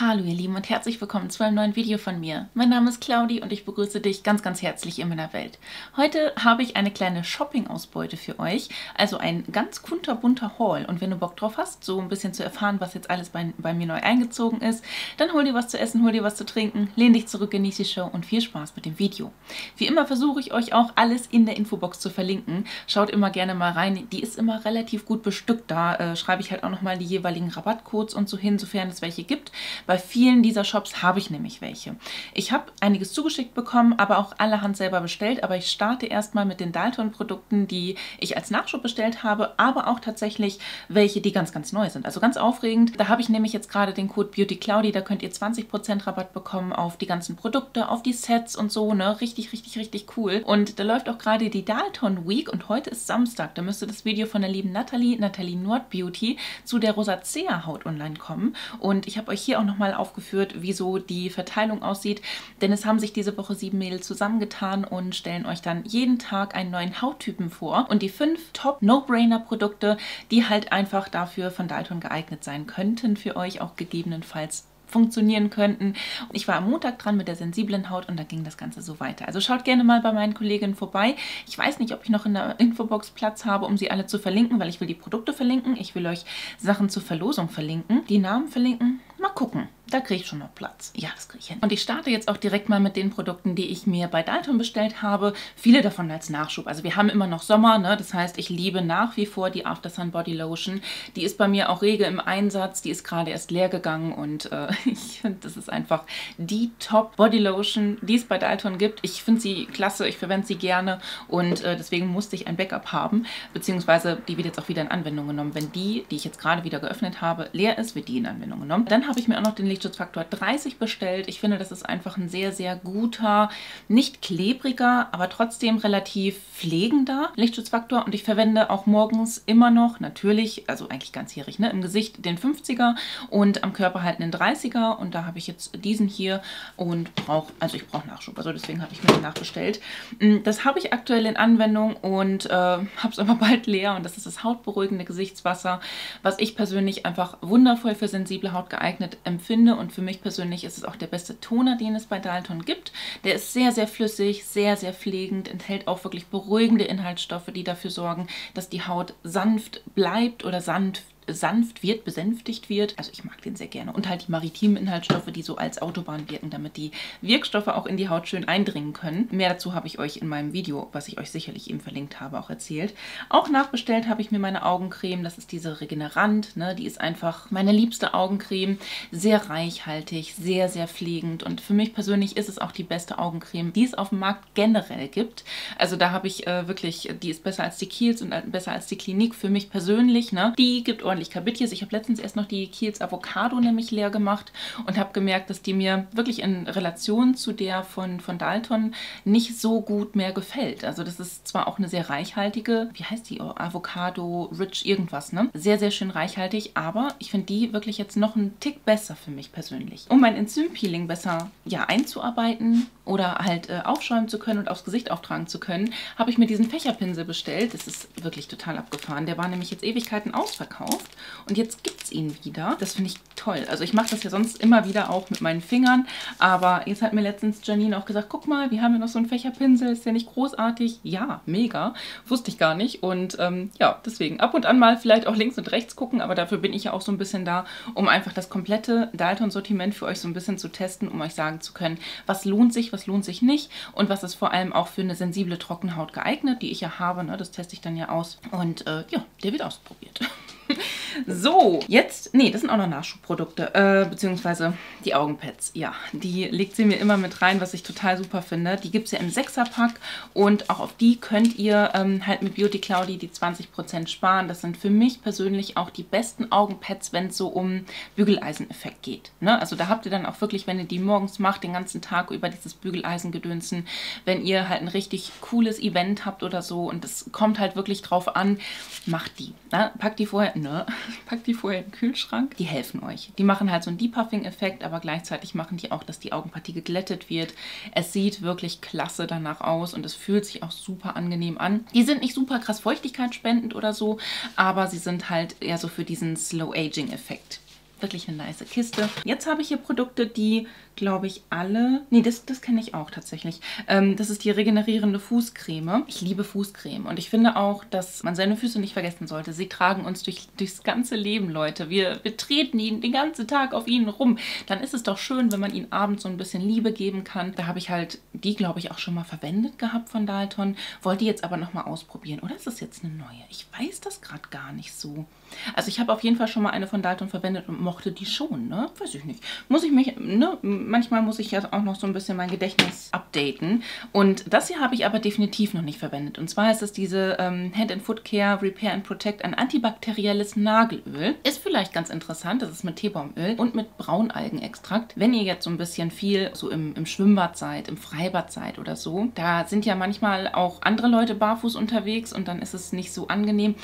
Hallo ihr Lieben und herzlich willkommen zu einem neuen Video von mir. Mein Name ist Claudi und ich begrüße dich ganz ganz herzlich in meiner Welt. Heute habe ich eine kleine Shopping-Ausbeute für euch, also ein ganz kunterbunter Haul und wenn du Bock drauf hast, so ein bisschen zu erfahren, was jetzt alles bei, bei mir neu eingezogen ist, dann hol dir was zu essen, hol dir was zu trinken, lehn dich zurück, genieße die Show und viel Spaß mit dem Video. Wie immer versuche ich euch auch alles in der Infobox zu verlinken. Schaut immer gerne mal rein, die ist immer relativ gut bestückt, da äh, schreibe ich halt auch nochmal die jeweiligen Rabattcodes und so hin, sofern es welche gibt. Bei vielen dieser Shops habe ich nämlich welche. Ich habe einiges zugeschickt bekommen, aber auch allerhand selber bestellt. Aber ich starte erstmal mit den Dalton-Produkten, die ich als Nachschub bestellt habe, aber auch tatsächlich welche, die ganz, ganz neu sind. Also ganz aufregend. Da habe ich nämlich jetzt gerade den Code BeautyCloudy. Da könnt ihr 20% Rabatt bekommen auf die ganzen Produkte, auf die Sets und so. Ne? Richtig, richtig, richtig cool. Und da läuft auch gerade die Dalton Week und heute ist Samstag. Da müsste das Video von der lieben Nathalie, Nathalie Nord Beauty, zu der Rosacea Haut online kommen. Und ich habe euch hier auch nochmal aufgeführt, wieso die Verteilung aussieht. Denn es haben sich diese Woche sieben Mädels zusammengetan und stellen euch dann jeden Tag einen neuen Hauttypen vor. Und die fünf Top-No-Brainer-Produkte, die halt einfach dafür von Dalton geeignet sein könnten, für euch auch gegebenenfalls funktionieren könnten. Ich war am Montag dran mit der sensiblen Haut und dann ging das Ganze so weiter. Also schaut gerne mal bei meinen Kolleginnen vorbei. Ich weiß nicht, ob ich noch in der Infobox Platz habe, um sie alle zu verlinken, weil ich will die Produkte verlinken. Ich will euch Sachen zur Verlosung verlinken. Die Namen verlinken. Mal gucken. Da kriege ich schon noch Platz. Ja, das kriege ich hin. Und ich starte jetzt auch direkt mal mit den Produkten, die ich mir bei Dalton bestellt habe. Viele davon als Nachschub. Also wir haben immer noch Sommer, ne? das heißt, ich liebe nach wie vor die After Sun Body Lotion. Die ist bei mir auch rege im Einsatz. Die ist gerade erst leer gegangen und äh, ich finde, das ist einfach die Top Body Lotion, die es bei Dalton gibt. Ich finde sie klasse, ich verwende sie gerne und äh, deswegen musste ich ein Backup haben, beziehungsweise die wird jetzt auch wieder in Anwendung genommen. Wenn die, die ich jetzt gerade wieder geöffnet habe, leer ist, wird die in Anwendung genommen. Dann habe ich mir auch noch den Lichtschutzfaktor 30 bestellt. Ich finde, das ist einfach ein sehr, sehr guter, nicht klebriger, aber trotzdem relativ pflegender Lichtschutzfaktor. Und ich verwende auch morgens immer noch, natürlich, also eigentlich ganzjährig, ne, im Gesicht den 50er und am Körper halt einen 30er. Und da habe ich jetzt diesen hier und brauche, also ich brauche Nachschub. Also deswegen habe ich mir den nachbestellt. Mm, das habe ich aktuell in Anwendung und äh, habe es aber bald leer. Und das ist das hautberuhigende Gesichtswasser, was ich persönlich einfach wundervoll für sensible Haut geeignet empfinde und für mich persönlich ist es auch der beste Toner, den es bei Dalton gibt. Der ist sehr, sehr flüssig, sehr, sehr pflegend, enthält auch wirklich beruhigende Inhaltsstoffe, die dafür sorgen, dass die Haut sanft bleibt oder sanft sanft wird, besänftigt wird. Also ich mag den sehr gerne. Und halt die maritimen Inhaltsstoffe, die so als Autobahn wirken, damit die Wirkstoffe auch in die Haut schön eindringen können. Mehr dazu habe ich euch in meinem Video, was ich euch sicherlich eben verlinkt habe, auch erzählt. Auch nachbestellt habe ich mir meine Augencreme. Das ist diese Regenerant. Ne? Die ist einfach meine liebste Augencreme. Sehr reichhaltig, sehr, sehr pflegend. Und für mich persönlich ist es auch die beste Augencreme, die es auf dem Markt generell gibt. Also da habe ich äh, wirklich, die ist besser als die Kiehl's und besser als die Klinik für mich persönlich. Ne? Die gibt ordentlich ordentlich Kabitjes. Ich habe letztens erst noch die Kiels Avocado nämlich leer gemacht und habe gemerkt, dass die mir wirklich in Relation zu der von, von Dalton nicht so gut mehr gefällt. Also das ist zwar auch eine sehr reichhaltige, wie heißt die? Oh, Avocado Rich irgendwas, ne? Sehr, sehr schön reichhaltig, aber ich finde die wirklich jetzt noch einen Tick besser für mich persönlich. Um mein Enzympeeling besser ja, einzuarbeiten oder halt äh, aufschäumen zu können und aufs Gesicht auftragen zu können, habe ich mir diesen Fächerpinsel bestellt. Das ist wirklich total abgefahren. Der war nämlich jetzt Ewigkeiten ausverkauft und jetzt gibt es ihn wieder. Das finde ich toll. Also ich mache das ja sonst immer wieder auch mit meinen Fingern, aber jetzt hat mir letztens Janine auch gesagt, guck mal, wir haben ja noch so einen Fächerpinsel, ist der nicht großartig? Ja, mega. Wusste ich gar nicht und ähm, ja, deswegen ab und an mal vielleicht auch links und rechts gucken, aber dafür bin ich ja auch so ein bisschen da, um einfach das komplette Dalton-Sortiment für euch so ein bisschen zu testen, um euch sagen zu können, was lohnt sich, was lohnt sich nicht und was ist vor allem auch für eine sensible Trockenhaut geeignet, die ich ja habe, ne? das teste ich dann ja aus und äh, ja, der wird ausprobiert. So, jetzt, nee, das sind auch noch Nachschubprodukte, äh, beziehungsweise die Augenpads. Ja, die legt sie mir immer mit rein, was ich total super finde. Die gibt es ja im 6er-Pack und auch auf die könnt ihr ähm, halt mit Beauty Cloudy die 20% sparen. Das sind für mich persönlich auch die besten Augenpads, wenn es so um Bügeleiseneffekt geht. Ne? Also da habt ihr dann auch wirklich, wenn ihr die morgens macht, den ganzen Tag über dieses Bügeleisengedönsen, wenn ihr halt ein richtig cooles Event habt oder so und es kommt halt wirklich drauf an, macht die. Ne? Packt die vorher ne, packt die vorher in den Kühlschrank. Die helfen euch. Die machen halt so einen Depuffing-Effekt, aber gleichzeitig machen die auch, dass die Augenpartie geglättet wird. Es sieht wirklich klasse danach aus und es fühlt sich auch super angenehm an. Die sind nicht super krass feuchtigkeitsspendend oder so, aber sie sind halt eher so für diesen Slow-Aging-Effekt Wirklich eine nice Kiste. Jetzt habe ich hier Produkte, die, glaube ich, alle... Nee, das, das kenne ich auch tatsächlich. Ähm, das ist die regenerierende Fußcreme. Ich liebe Fußcreme und ich finde auch, dass man seine Füße nicht vergessen sollte. Sie tragen uns durch, durchs ganze Leben, Leute. Wir, wir treten ihn den ganzen Tag auf ihnen rum. Dann ist es doch schön, wenn man ihnen abends so ein bisschen Liebe geben kann. Da habe ich halt die, glaube ich, auch schon mal verwendet gehabt von Dalton. Wollte jetzt aber nochmal ausprobieren. Oder ist das jetzt eine neue? Ich weiß das gerade gar nicht so. Also ich habe auf jeden Fall schon mal eine von Dalton verwendet und mochte die schon, ne? Weiß ich nicht. Muss ich mich, ne? Manchmal muss ich ja auch noch so ein bisschen mein Gedächtnis updaten. Und das hier habe ich aber definitiv noch nicht verwendet. Und zwar ist es diese ähm, Hand and Foot Care Repair and Protect, ein antibakterielles Nagelöl. Ist vielleicht ganz interessant, das ist mit Teebaumöl und mit Braunalgenextrakt. Wenn ihr jetzt so ein bisschen viel so im, im Schwimmbad seid, im Freibad seid oder so, da sind ja manchmal auch andere Leute barfuß unterwegs und dann ist es nicht so angenehm,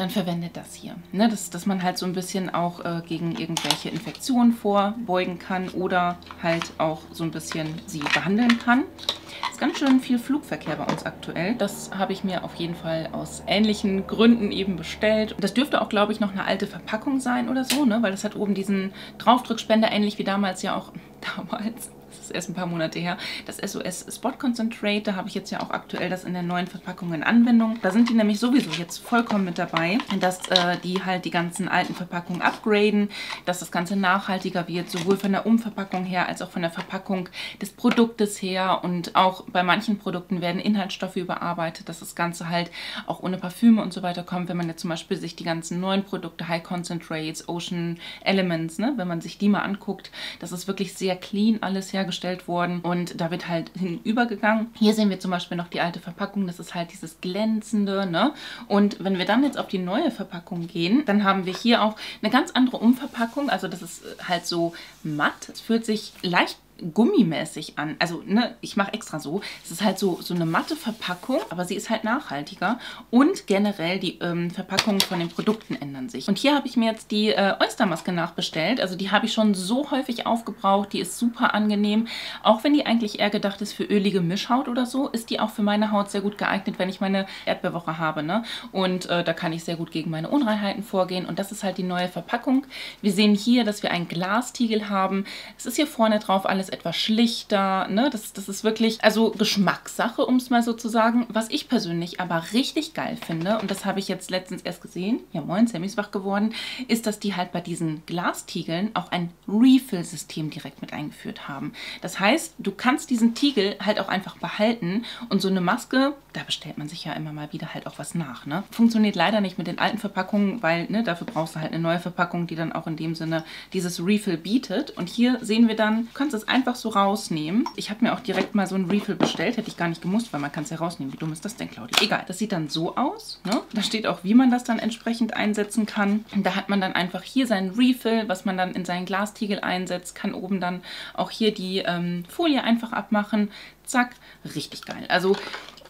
dann verwendet das hier. Ne, dass, dass man halt so ein bisschen auch äh, gegen irgendwelche Infektionen vorbeugen kann oder halt auch so ein bisschen sie behandeln kann. Es ist ganz schön viel Flugverkehr bei uns aktuell. Das habe ich mir auf jeden Fall aus ähnlichen Gründen eben bestellt. Das dürfte auch, glaube ich, noch eine alte Verpackung sein oder so, ne? weil das hat oben diesen Draufdrückspender, ähnlich wie damals ja auch damals ist erst ein paar Monate her, das SOS Spot Concentrate. Da habe ich jetzt ja auch aktuell das in der neuen Verpackung in Anwendung. Da sind die nämlich sowieso jetzt vollkommen mit dabei, dass äh, die halt die ganzen alten Verpackungen upgraden, dass das Ganze nachhaltiger wird, sowohl von der Umverpackung her als auch von der Verpackung des Produktes her. Und auch bei manchen Produkten werden Inhaltsstoffe überarbeitet, dass das Ganze halt auch ohne Parfüme und so weiter kommt. Wenn man jetzt zum Beispiel sich die ganzen neuen Produkte, High Concentrates, Ocean Elements, ne, wenn man sich die mal anguckt, das ist wirklich sehr clean alles hergestellt hergestellt worden und da wird halt hinübergegangen. Hier sehen wir zum Beispiel noch die alte Verpackung, das ist halt dieses glänzende, ne? Und wenn wir dann jetzt auf die neue Verpackung gehen, dann haben wir hier auch eine ganz andere Umverpackung, also das ist halt so matt, es fühlt sich leicht gummimäßig an. Also, ne, ich mache extra so. Es ist halt so, so eine matte Verpackung, aber sie ist halt nachhaltiger. Und generell die ähm, Verpackungen von den Produkten ändern sich. Und hier habe ich mir jetzt die äh, Oystermaske nachbestellt. Also die habe ich schon so häufig aufgebraucht. Die ist super angenehm. Auch wenn die eigentlich eher gedacht ist für ölige Mischhaut oder so, ist die auch für meine Haut sehr gut geeignet, wenn ich meine Erdbeerwoche habe. Ne? Und äh, da kann ich sehr gut gegen meine Unreinheiten vorgehen. Und das ist halt die neue Verpackung. Wir sehen hier, dass wir einen Glastiegel haben. Es ist hier vorne drauf alles etwas schlichter. Ne? Das, das ist wirklich, also Geschmackssache, um es mal so zu sagen. Was ich persönlich aber richtig geil finde, und das habe ich jetzt letztens erst gesehen, ja moin, Sammy ist wach geworden, ist, dass die halt bei diesen Glastiegeln auch ein Refill-System direkt mit eingeführt haben. Das heißt, du kannst diesen Tiegel halt auch einfach behalten und so eine Maske, da bestellt man sich ja immer mal wieder halt auch was nach. Ne? Funktioniert leider nicht mit den alten Verpackungen, weil ne, dafür brauchst du halt eine neue Verpackung, die dann auch in dem Sinne dieses Refill bietet. Und hier sehen wir dann, du kannst es einfach einfach so rausnehmen. Ich habe mir auch direkt mal so ein Refill bestellt. Hätte ich gar nicht gemusst, weil man kann es ja rausnehmen. Wie dumm ist das denn, Claudia? Egal, das sieht dann so aus. Ne? Da steht auch, wie man das dann entsprechend einsetzen kann. Da hat man dann einfach hier seinen Refill, was man dann in seinen Glastiegel einsetzt. Kann oben dann auch hier die ähm, Folie einfach abmachen. Zack, richtig geil. Also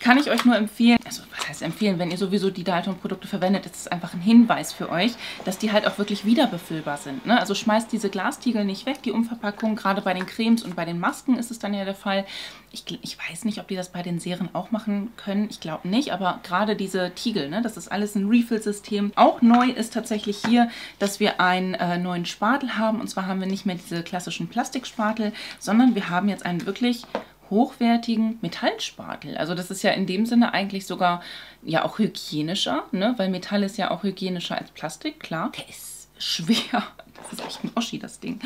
kann ich euch nur empfehlen, also was heißt empfehlen, wenn ihr sowieso die Dalton-Produkte verwendet, ist es einfach ein Hinweis für euch, dass die halt auch wirklich wiederbefüllbar sind. Ne? Also schmeißt diese Glastiegel nicht weg, die Umverpackung. Gerade bei den Cremes und bei den Masken ist es dann ja der Fall. Ich, ich weiß nicht, ob die das bei den Serien auch machen können. Ich glaube nicht, aber gerade diese Tiegel, ne, das ist alles ein Refill-System. Auch neu ist tatsächlich hier, dass wir einen äh, neuen Spatel haben. Und zwar haben wir nicht mehr diese klassischen Plastikspatel, sondern wir haben jetzt einen wirklich hochwertigen Metallspatel. Also das ist ja in dem Sinne eigentlich sogar ja auch hygienischer, ne? weil Metall ist ja auch hygienischer als Plastik, klar. Der ist schwer. Das ist echt ein Oschi, das Ding.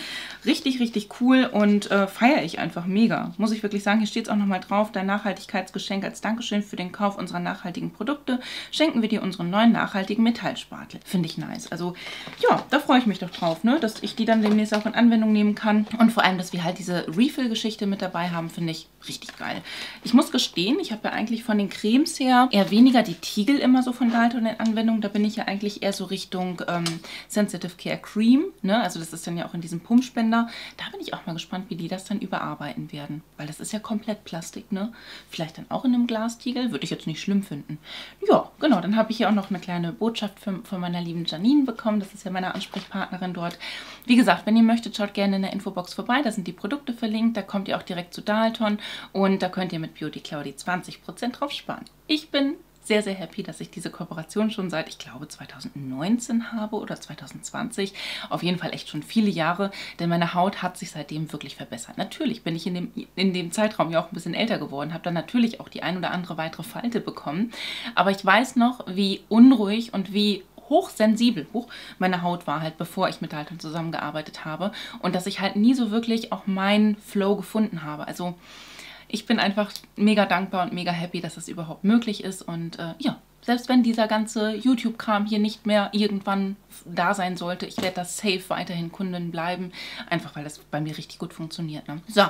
Richtig, richtig cool und äh, feiere ich einfach mega. Muss ich wirklich sagen, hier steht es auch nochmal drauf, dein Nachhaltigkeitsgeschenk als Dankeschön für den Kauf unserer nachhaltigen Produkte schenken wir dir unseren neuen nachhaltigen Metallspatel. Finde ich nice. Also ja, da freue ich mich doch drauf, ne? dass ich die dann demnächst auch in Anwendung nehmen kann. Und vor allem, dass wir halt diese Refill-Geschichte mit dabei haben, finde ich richtig geil. Ich muss gestehen, ich habe ja eigentlich von den Cremes her eher weniger die Tiegel immer so von Dalton in Anwendung. Da bin ich ja eigentlich eher so Richtung ähm, Sensitive Care Cream. Ne? Also das ist dann ja auch in diesem Pumpspender. Da bin ich auch mal gespannt, wie die das dann überarbeiten werden. Weil das ist ja komplett Plastik. Ne? Vielleicht dann auch in einem Glastiegel. Würde ich jetzt nicht schlimm finden. Ja, genau. Dann habe ich hier auch noch eine kleine Botschaft von, von meiner lieben Janine bekommen. Das ist ja meine Ansprechpartnerin dort. Wie gesagt, wenn ihr möchtet, schaut gerne in der Infobox vorbei. Da sind die Produkte verlinkt. Da kommt ihr auch direkt zu Dalton. Und da könnt ihr mit Beauty Claudi 20% drauf sparen. Ich bin sehr, sehr happy, dass ich diese Kooperation schon seit, ich glaube, 2019 habe oder 2020. Auf jeden Fall echt schon viele Jahre, denn meine Haut hat sich seitdem wirklich verbessert. Natürlich bin ich in dem, in dem Zeitraum ja auch ein bisschen älter geworden, habe dann natürlich auch die ein oder andere weitere Falte bekommen. Aber ich weiß noch, wie unruhig und wie hochsensibel hoch meine Haut war halt, bevor ich mit Dalton zusammengearbeitet habe und dass ich halt nie so wirklich auch meinen Flow gefunden habe. Also ich bin einfach mega dankbar und mega happy, dass das überhaupt möglich ist und äh, ja, selbst wenn dieser ganze YouTube-Kram hier nicht mehr irgendwann da sein sollte, ich werde das safe weiterhin Kunden bleiben, einfach weil das bei mir richtig gut funktioniert. Ne? So,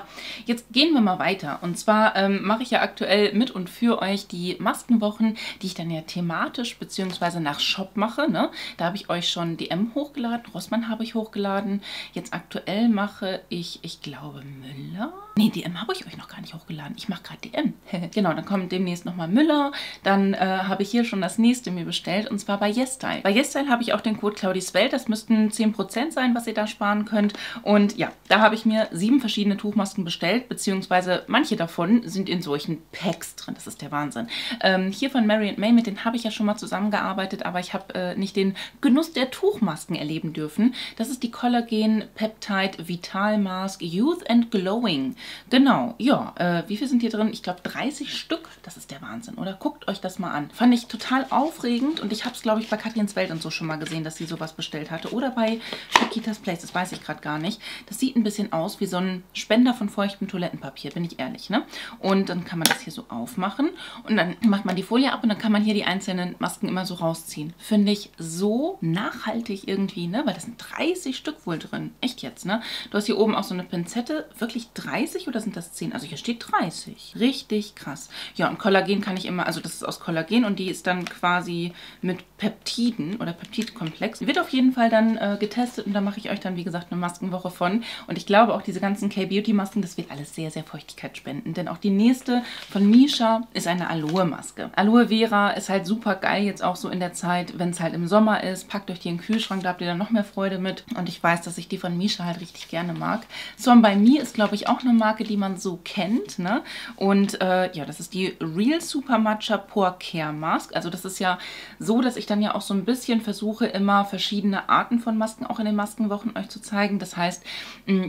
jetzt gehen wir mal weiter. Und zwar ähm, mache ich ja aktuell mit und für euch die Maskenwochen, die ich dann ja thematisch bzw. nach Shop mache. Ne? Da habe ich euch schon DM hochgeladen, Rossmann habe ich hochgeladen. Jetzt aktuell mache ich, ich glaube, Müller. Nee, DM habe ich euch noch gar nicht hochgeladen. Ich mache gerade DM. genau, dann kommt demnächst nochmal Müller. Dann äh, habe ich hier schon das nächste mir bestellt und zwar bei YesStyle. Bei YesStyle habe ich auch den Code Claudis Welt. Das müssten 10% sein, was ihr da sparen könnt. Und ja, da habe ich mir sieben verschiedene Tuchmasken bestellt, beziehungsweise manche davon sind in solchen Packs drin. Das ist der Wahnsinn. Ähm, hier von Mary May, mit denen habe ich ja schon mal zusammengearbeitet, aber ich habe äh, nicht den Genuss der Tuchmasken erleben dürfen. Das ist die Collagen Peptide Vital Mask Youth and Glowing. Genau, ja, äh, wie viel sind hier drin? Ich glaube 30 Stück. Das ist der Wahnsinn, oder? Guckt euch das mal an. Fand ich total aufregend und ich habe es, glaube ich, bei Katjens Welt und so schon mal gesehen, dass sie sowas bestellt hatte. Oder bei Shakitas Place, das weiß ich gerade gar nicht. Das sieht ein bisschen aus wie so ein Spender von feuchtem Toilettenpapier, bin ich ehrlich. Ne? Und dann kann man das hier so aufmachen und dann macht man die Folie ab und dann kann man hier die einzelnen Masken immer so rausziehen. Finde ich so nachhaltig irgendwie, ne? weil das sind 30 Stück wohl drin. Echt jetzt, ne? Du hast hier oben auch so eine Pinzette. Wirklich 30 oder sind das 10? Also hier steht 30. Richtig krass. Ja, und Kollagen kann ich immer, also das ist aus Kollagen und die ist dann quasi mit Peptiden oder Peptidkomplex. Wird auf jeden Fall dann äh, getestet und da mache ich euch dann, wie gesagt, eine Maskenwoche von. Und ich glaube auch diese ganzen K-Beauty-Masken, das wird alles sehr, sehr Feuchtigkeit spenden. Denn auch die nächste von Misha ist eine Aloe-Maske. Aloe Vera ist halt super geil jetzt auch so in der Zeit, wenn es halt im Sommer ist. Packt euch die in den Kühlschrank, da habt ihr dann noch mehr Freude mit. Und ich weiß, dass ich die von Misha halt richtig gerne mag. Swan by Me ist, glaube ich, auch eine Marke, die man so kennt. Ne? Und äh, ja, das ist die Real Super Matcha Pore Care Mask. Also das ist ja so, dass ich dann ja auch so ein bisschen versuche, immer verschiedene Arten von Masken auch in den Maskenwochen euch zu zeigen. Das heißt,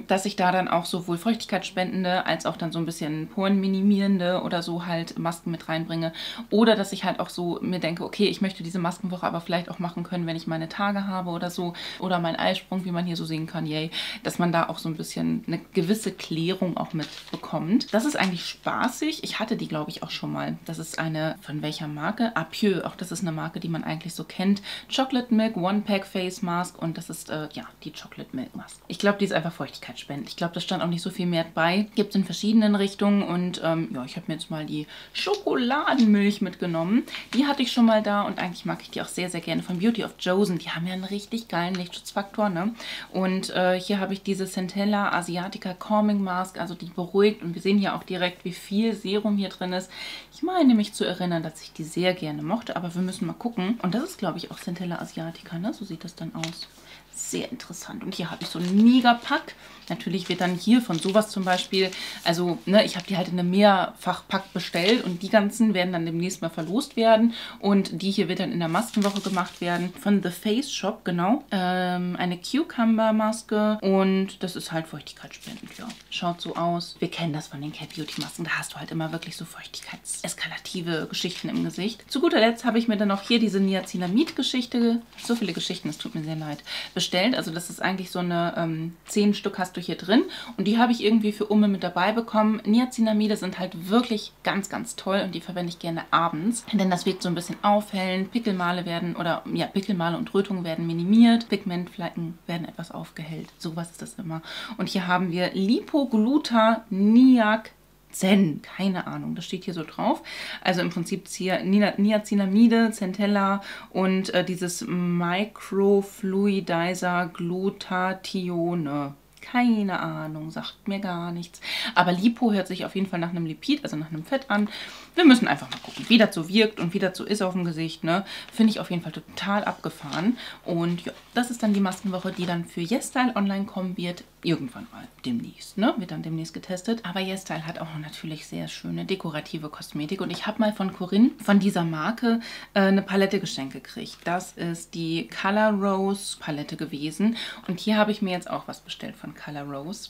dass ich da dann auch sowohl Feuchtigkeitsspendende als auch dann so ein bisschen Porenminimierende oder so halt Masken mit reinbringe. Oder dass ich halt auch so mir denke, okay, ich möchte diese Maskenwoche aber vielleicht auch machen können, wenn ich meine Tage habe oder so. Oder mein Eisprung, wie man hier so sehen kann, yay. Dass man da auch so ein bisschen eine gewisse Klärung auch mitbekommt. Das ist eigentlich spaßig. Ich hatte die, glaube ich, auch schon mal. Das ist eine, von welcher Marke? Apieux. Auch das ist eine Marke, die man eigentlich so kennt. Chocolate Milk One Pack Face Mask und das ist, äh, ja, die Chocolate Milk Mask. Ich glaube, die ist einfach feuchtigkeitsspendend. Ich glaube, da stand auch nicht so viel mehr bei. Gibt es in verschiedenen Richtungen und ähm, ja, ich habe mir jetzt mal die Schokoladenmilch mitgenommen. Die hatte ich schon mal da und eigentlich mag ich die auch sehr, sehr gerne von Beauty of Josen. Die haben ja einen richtig geilen Lichtschutzfaktor, ne? Und äh, hier habe ich diese Centella Asiatica Calming Mask, also die beruhigt und wir sehen hier auch direkt, wie viel Serum hier drin ist. Ich meine mich zu erinnern, dass ich die sehr gerne mochte, aber wir müssen mal gucken. Und das ist, glaube ich, auch Centella Asiatica, ne? So sieht das dann aus sehr interessant. Und hier habe ich so einen Mega-Pack. Natürlich wird dann hier von sowas zum Beispiel, also ne, ich habe die halt in einem Mehrfachpack bestellt und die ganzen werden dann demnächst mal verlost werden. Und die hier wird dann in der Maskenwoche gemacht werden. Von The Face Shop, genau. Ähm, eine Cucumber-Maske und das ist halt feuchtigkeitsspendend, ja. Schaut so aus. Wir kennen das von den Cat Beauty Masken. Da hast du halt immer wirklich so feuchtigkeitseskalative Geschichten im Gesicht. Zu guter Letzt habe ich mir dann auch hier diese Niacinamid-Geschichte, so viele Geschichten, es tut mir sehr leid, bestellt. Also das ist eigentlich so eine, ähm, zehn Stück hast du hier drin. Und die habe ich irgendwie für Umme mit dabei bekommen. Niacinamide sind halt wirklich ganz, ganz toll und die verwende ich gerne abends. Denn das wirkt so ein bisschen aufhellend. Pickelmale werden, oder ja, Pickelmale und Rötungen werden minimiert. Pigmentflecken werden etwas aufgehellt. Sowas ist das immer. Und hier haben wir Lipoglutaniac Zen, keine Ahnung, das steht hier so drauf. Also im Prinzip Niacinamide, Centella und äh, dieses Microfluidizer Glutathione Keine Ahnung, sagt mir gar nichts. Aber Lipo hört sich auf jeden Fall nach einem Lipid, also nach einem Fett an. Wir müssen einfach mal gucken, wie das so wirkt und wie das so ist auf dem Gesicht. Ne? Finde ich auf jeden Fall total abgefahren. Und ja, das ist dann die Maskenwoche, die dann für YesStyle online kommen wird. Irgendwann mal demnächst, ne? Wird dann demnächst getestet. Aber YesStyle hat auch natürlich sehr schöne dekorative Kosmetik. Und ich habe mal von Corinne, von dieser Marke, äh, eine Palette geschenkt gekriegt. Das ist die Color Rose Palette gewesen. Und hier habe ich mir jetzt auch was bestellt von Color Rose.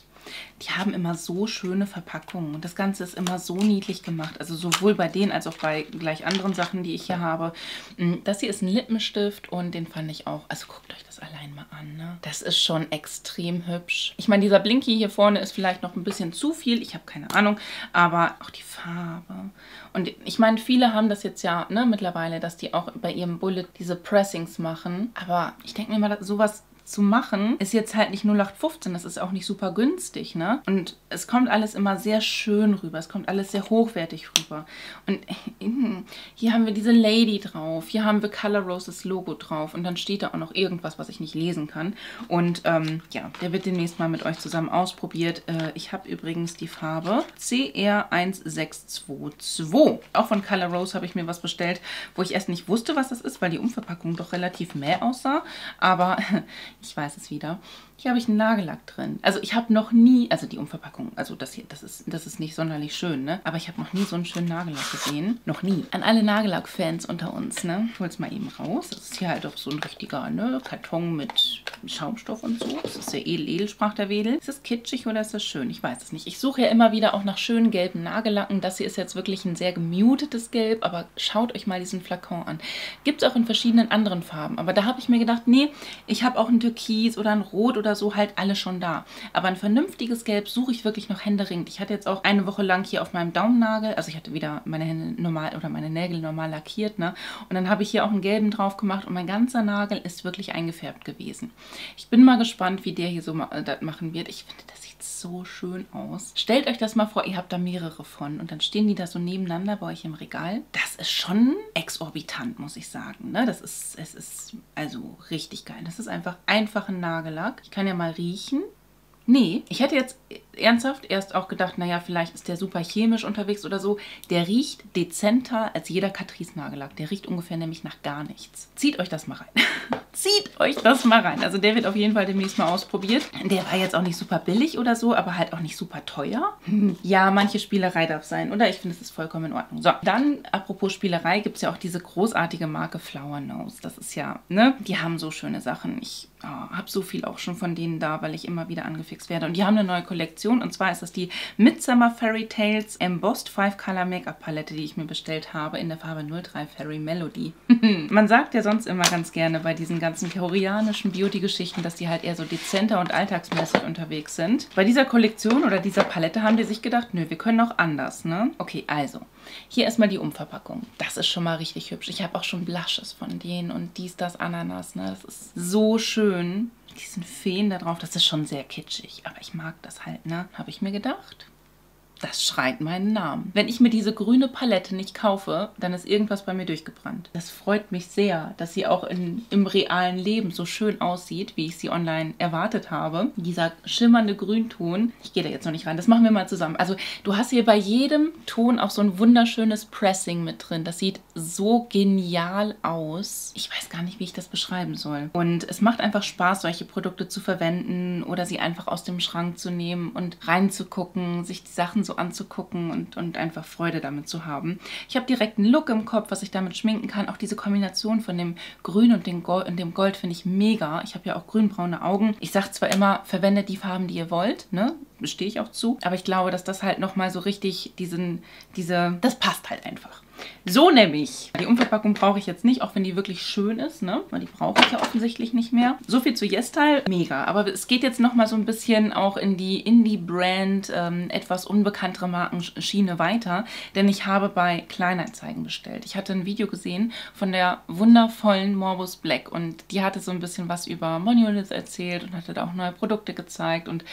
Die haben immer so schöne Verpackungen und das Ganze ist immer so niedlich gemacht. Also sowohl bei denen als auch bei gleich anderen Sachen, die ich hier habe. Mm, das hier ist ein Lippenstift und den fand ich auch, also guckt euch das allein mal an. Ne? Das ist schon extrem hübsch. Ich meine, dieser Blinky hier vorne ist vielleicht noch ein bisschen zu viel. Ich habe keine Ahnung, aber auch die Farbe. Und ich meine, viele haben das jetzt ja ne, mittlerweile, dass die auch bei ihrem Bullet diese Pressings machen. Aber ich denke mir mal, sowas zu machen, ist jetzt halt nicht 0815, das ist auch nicht super günstig, ne? Und es kommt alles immer sehr schön rüber, es kommt alles sehr hochwertig rüber. Und hier haben wir diese Lady drauf, hier haben wir Color Roses Logo drauf und dann steht da auch noch irgendwas, was ich nicht lesen kann. Und ähm, ja, der wird demnächst mal mit euch zusammen ausprobiert. Äh, ich habe übrigens die Farbe CR1622. Auch von Color Rose habe ich mir was bestellt, wo ich erst nicht wusste, was das ist, weil die Umverpackung doch relativ mäh aussah. Aber ich weiß es wieder. Hier habe ich einen Nagellack drin. Also ich habe noch nie, also die Umverpackung, also das hier, das ist, das ist nicht sonderlich schön, ne? Aber ich habe noch nie so einen schönen Nagellack gesehen. Noch nie. An alle Nagellack-Fans unter uns, ne? Ich hole es mal eben raus. Das ist hier halt auch so ein richtiger, ne? Karton mit Schaumstoff und so. Das ist sehr edel, edel, sprach der Wedel. Ist das kitschig oder ist das schön? Ich weiß es nicht. Ich suche ja immer wieder auch nach schönen gelben Nagellacken. Das hier ist jetzt wirklich ein sehr gemutetes Gelb, aber schaut euch mal diesen Flakon an. Gibt es auch in verschiedenen anderen Farben. Aber da habe ich mir gedacht, nee, ich habe auch ein Türkis oder ein Rot oder oder so halt alle schon da. Aber ein vernünftiges Gelb suche ich wirklich noch händeringend. Ich hatte jetzt auch eine Woche lang hier auf meinem Daumennagel, also ich hatte wieder meine Hände normal oder meine Nägel normal lackiert, ne? Und dann habe ich hier auch einen gelben drauf gemacht und mein ganzer Nagel ist wirklich eingefärbt gewesen. Ich bin mal gespannt, wie der hier so äh, das machen wird. Ich finde, das so schön aus. Stellt euch das mal vor, ihr habt da mehrere von und dann stehen die da so nebeneinander bei euch im Regal. Das ist schon exorbitant, muss ich sagen. Ne? Das ist, es ist also richtig geil. Das ist einfach einfach ein Nagellack. Ich kann ja mal riechen. Nee, ich hätte jetzt ernsthaft erst auch gedacht, naja, vielleicht ist der super chemisch unterwegs oder so. Der riecht dezenter als jeder Catrice Nagellack. Der riecht ungefähr nämlich nach gar nichts. Zieht euch das mal rein. Zieht euch das mal rein. Also der wird auf jeden Fall demnächst mal ausprobiert. Der war jetzt auch nicht super billig oder so, aber halt auch nicht super teuer. Ja, manche Spielerei darf sein, oder? Ich finde, es ist vollkommen in Ordnung. So, dann, apropos Spielerei, gibt es ja auch diese großartige Marke Flower Nose. Das ist ja, ne? Die haben so schöne Sachen. Ich oh, habe so viel auch schon von denen da, weil ich immer wieder angefixt werde. Und die haben eine neue Kollektion Kollektion. Und zwar ist das die Midsummer Fairy Tales Embossed 5 Color Make-up Palette, die ich mir bestellt habe in der Farbe 03 Fairy Melody. Man sagt ja sonst immer ganz gerne bei diesen ganzen koreanischen Beauty-Geschichten, dass die halt eher so dezenter und alltagsmäßig unterwegs sind. Bei dieser Kollektion oder dieser Palette haben die sich gedacht, nö, wir können auch anders, ne? Okay, also, hier erstmal die Umverpackung. Das ist schon mal richtig hübsch. Ich habe auch schon Blushes von denen und dies, das, Ananas, ne? Das ist so schön diesen Feen da drauf, das ist schon sehr kitschig. Aber ich mag das halt, ne? Habe ich mir gedacht. Das schreit meinen Namen. Wenn ich mir diese grüne Palette nicht kaufe, dann ist irgendwas bei mir durchgebrannt. Das freut mich sehr, dass sie auch in, im realen Leben so schön aussieht, wie ich sie online erwartet habe. Dieser schimmernde Grünton. Ich gehe da jetzt noch nicht rein. Das machen wir mal zusammen. Also du hast hier bei jedem Ton auch so ein wunderschönes Pressing mit drin. Das sieht so genial aus. Ich weiß gar nicht, wie ich das beschreiben soll. Und es macht einfach Spaß, solche Produkte zu verwenden oder sie einfach aus dem Schrank zu nehmen und reinzugucken, sich die Sachen so anzugucken und, und einfach Freude damit zu haben. Ich habe direkt einen Look im Kopf, was ich damit schminken kann. Auch diese Kombination von dem Grün und dem Gold, und dem Gold finde ich mega. Ich habe ja auch grünbraune Augen. Ich sage zwar immer, verwendet die Farben, die ihr wollt, ne? Stehe ich auch zu. Aber ich glaube, dass das halt nochmal so richtig diesen, diese, das passt halt einfach. So nämlich. Die Umverpackung brauche ich jetzt nicht, auch wenn die wirklich schön ist, ne? Weil die brauche ich ja offensichtlich nicht mehr. So viel zu YesStyle. Mega. Aber es geht jetzt nochmal so ein bisschen auch in die Indie-Brand, ähm, etwas unbekanntere Markenschiene weiter. Denn ich habe bei Kleinanzeigen bestellt. Ich hatte ein Video gesehen von der wundervollen Morbus Black und die hatte so ein bisschen was über Monolith erzählt und hatte da auch neue Produkte gezeigt und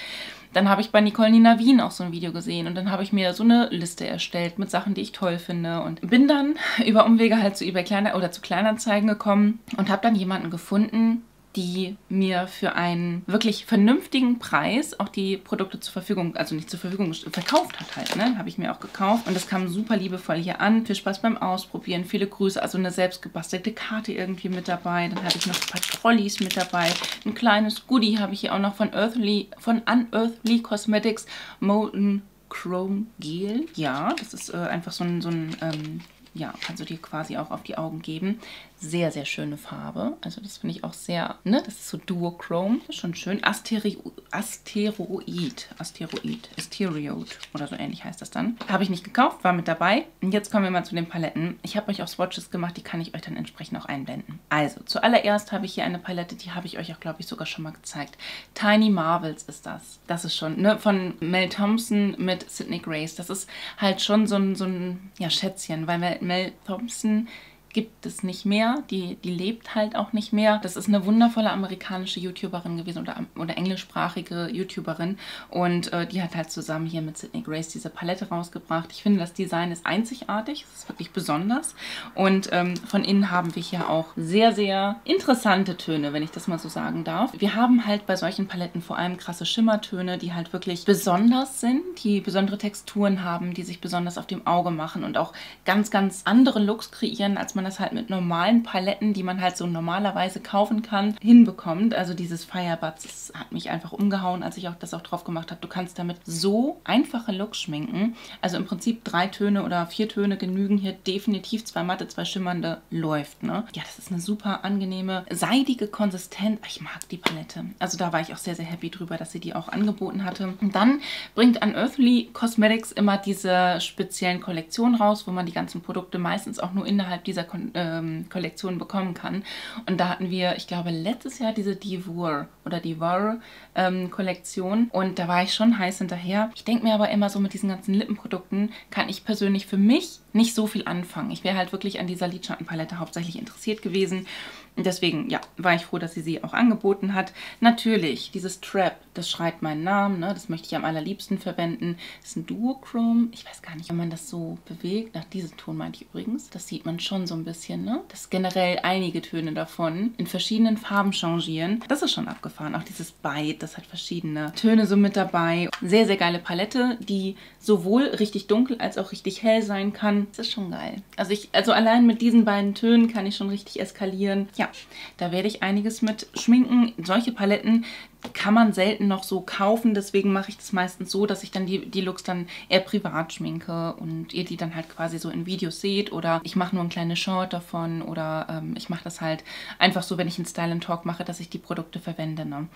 dann habe ich bei Nicole Nina Wien auch so ein Video gesehen und dann habe ich mir so eine Liste erstellt mit Sachen, die ich toll finde und bin dann über Umwege halt zu eBay Kleiner oder zu Kleinanzeigen gekommen und habe dann jemanden gefunden, die mir für einen wirklich vernünftigen Preis auch die Produkte zur Verfügung, also nicht zur Verfügung, verkauft hat halt, ne? Habe ich mir auch gekauft und das kam super liebevoll hier an. Viel Spaß beim Ausprobieren, viele Grüße, also eine selbstgebastelte Karte irgendwie mit dabei. Dann habe ich noch ein paar Trolleys mit dabei. Ein kleines Goodie habe ich hier auch noch von Earthly, von Unearthly Cosmetics Molten Chrome Gel. Ja, das ist äh, einfach so ein, so ein ähm, ja, kannst du dir quasi auch auf die Augen geben. Sehr, sehr schöne Farbe. Also das finde ich auch sehr, ne, das ist so Duochrome. Das ist schon schön. Asteri Asteroid. Asteroid. Asteroid oder so ähnlich heißt das dann. Habe ich nicht gekauft, war mit dabei. Und jetzt kommen wir mal zu den Paletten. Ich habe euch auch Swatches gemacht, die kann ich euch dann entsprechend auch einblenden. Also, zuallererst habe ich hier eine Palette, die habe ich euch auch, glaube ich, sogar schon mal gezeigt. Tiny Marvels ist das. Das ist schon, ne, von Mel Thompson mit Sydney Grace. Das ist halt schon so ein, so ein ja, Schätzchen, weil Mel Mel Thompson gibt es nicht mehr. Die, die lebt halt auch nicht mehr. Das ist eine wundervolle amerikanische YouTuberin gewesen oder, oder englischsprachige YouTuberin. Und äh, die hat halt zusammen hier mit Sydney Grace diese Palette rausgebracht. Ich finde, das Design ist einzigartig. Es ist wirklich besonders. Und ähm, von innen haben wir hier auch sehr, sehr interessante Töne, wenn ich das mal so sagen darf. Wir haben halt bei solchen Paletten vor allem krasse Schimmertöne, die halt wirklich besonders sind, die besondere Texturen haben, die sich besonders auf dem Auge machen und auch ganz, ganz andere Looks kreieren, als man man das halt mit normalen Paletten, die man halt so normalerweise kaufen kann, hinbekommt. Also dieses Firebuds, hat mich einfach umgehauen, als ich auch das auch drauf gemacht habe. Du kannst damit so einfache Looks schminken. Also im Prinzip drei Töne oder vier Töne genügen hier definitiv. Zwei matte, zwei schimmernde läuft, ne? Ja, das ist eine super angenehme, seidige Konsistenz. Ich mag die Palette. Also da war ich auch sehr, sehr happy drüber, dass sie die auch angeboten hatte. Und dann bringt Unearthly Cosmetics immer diese speziellen Kollektionen raus, wo man die ganzen Produkte meistens auch nur innerhalb dieser ähm, Kollektion bekommen kann. Und da hatten wir, ich glaube, letztes Jahr diese Devour oder Devour ähm, Kollektion. Und da war ich schon heiß hinterher. Ich denke mir aber immer so mit diesen ganzen Lippenprodukten kann ich persönlich für mich nicht so viel anfangen. Ich wäre halt wirklich an dieser Lidschattenpalette hauptsächlich interessiert gewesen. Deswegen, ja, war ich froh, dass sie sie auch angeboten hat. Natürlich, dieses Trap, das schreit meinen Namen, ne? das möchte ich am allerliebsten verwenden. Das ist ein Duochrome. Ich weiß gar nicht, wenn man das so bewegt. Nach diesem Ton meinte ich übrigens. Das sieht man schon so ein bisschen, ne? Das generell einige Töne davon in verschiedenen Farben changieren. Das ist schon abgefahren. Auch dieses Bite, das hat verschiedene Töne so mit dabei. Sehr, sehr geile Palette, die sowohl richtig dunkel als auch richtig hell sein kann. Das ist schon geil. Also ich, also allein mit diesen beiden Tönen kann ich schon richtig eskalieren. Ja, ja, da werde ich einiges mit schminken. Solche Paletten kann man selten noch so kaufen. Deswegen mache ich das meistens so, dass ich dann die, die Looks dann eher privat schminke und ihr die dann halt quasi so in Videos seht. Oder ich mache nur ein kleines Short davon oder ähm, ich mache das halt einfach so, wenn ich einen Style Talk mache, dass ich die Produkte verwende. Ne?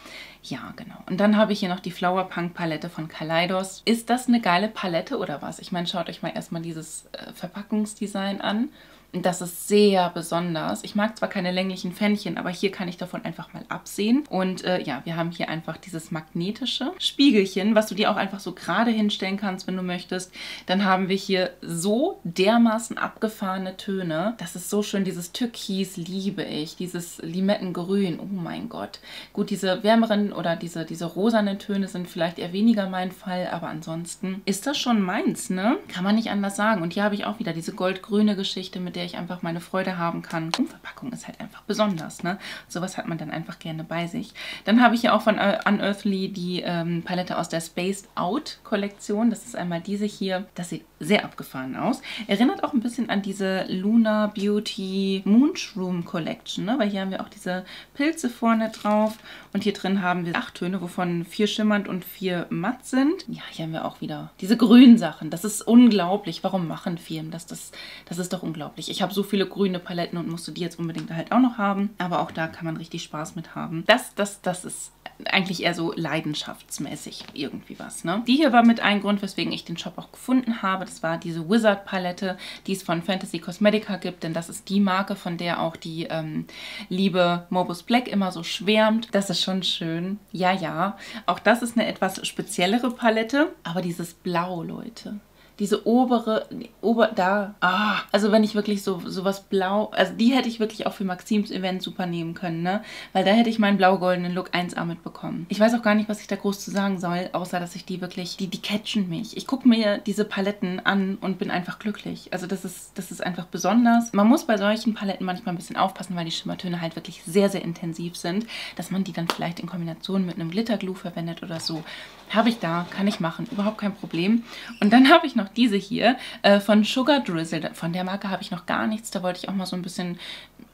Ja, genau. Und dann habe ich hier noch die Flower Punk Palette von Kaleidos. Ist das eine geile Palette oder was? Ich meine, schaut euch mal erstmal dieses äh, Verpackungsdesign an. Das ist sehr besonders. Ich mag zwar keine länglichen Fännchen, aber hier kann ich davon einfach mal absehen. Und äh, ja, wir haben hier einfach dieses magnetische Spiegelchen, was du dir auch einfach so gerade hinstellen kannst, wenn du möchtest. Dann haben wir hier so dermaßen abgefahrene Töne. Das ist so schön. Dieses Türkis liebe ich. Dieses Limettengrün. Oh mein Gott. Gut, diese wärmeren oder diese, diese rosanen Töne sind vielleicht eher weniger mein Fall, aber ansonsten ist das schon meins, ne? Kann man nicht anders sagen. Und hier habe ich auch wieder diese goldgrüne Geschichte mit der ich einfach meine Freude haben kann. Umverpackung ist halt einfach besonders, ne? Sowas hat man dann einfach gerne bei sich. Dann habe ich hier auch von äh, Unearthly die ähm, Palette aus der Spaced Out Kollektion. Das ist einmal diese hier. Das sieht sehr abgefahren aus. Erinnert auch ein bisschen an diese Luna Beauty Moonshroom Collection, ne? Weil hier haben wir auch diese Pilze vorne drauf und hier drin haben wir acht Töne, wovon vier schimmernd und vier matt sind. Ja, hier haben wir auch wieder diese grünen Sachen. Das ist unglaublich. Warum machen Firmen das? Das, das ist doch unglaublich ich. Ich habe so viele grüne Paletten und musste die jetzt unbedingt halt auch noch haben. Aber auch da kann man richtig Spaß mit haben. Das, das, das ist eigentlich eher so leidenschaftsmäßig irgendwie was. Ne? Die hier war mit ein Grund, weswegen ich den Shop auch gefunden habe. Das war diese Wizard Palette, die es von Fantasy Cosmetica gibt, denn das ist die Marke, von der auch die ähm, liebe Mobus Black immer so schwärmt. Das ist schon schön. Ja, ja. Auch das ist eine etwas speziellere Palette, aber dieses Blau, Leute diese obere, ober, da, ah, also wenn ich wirklich so sowas blau, also die hätte ich wirklich auch für Maxims Event super nehmen können, ne? Weil da hätte ich meinen blau-goldenen Look 1A mitbekommen. Ich weiß auch gar nicht, was ich da groß zu sagen soll, außer dass ich die wirklich, die, die catchen mich. Ich gucke mir diese Paletten an und bin einfach glücklich. Also das ist, das ist einfach besonders. Man muss bei solchen Paletten manchmal ein bisschen aufpassen, weil die Schimmertöne halt wirklich sehr, sehr intensiv sind, dass man die dann vielleicht in Kombination mit einem Glitterglue verwendet oder so. Habe ich da, kann ich machen, überhaupt kein Problem. Und dann habe ich noch diese hier äh, von Sugar Drizzle. Von der Marke habe ich noch gar nichts. Da wollte ich auch mal so ein bisschen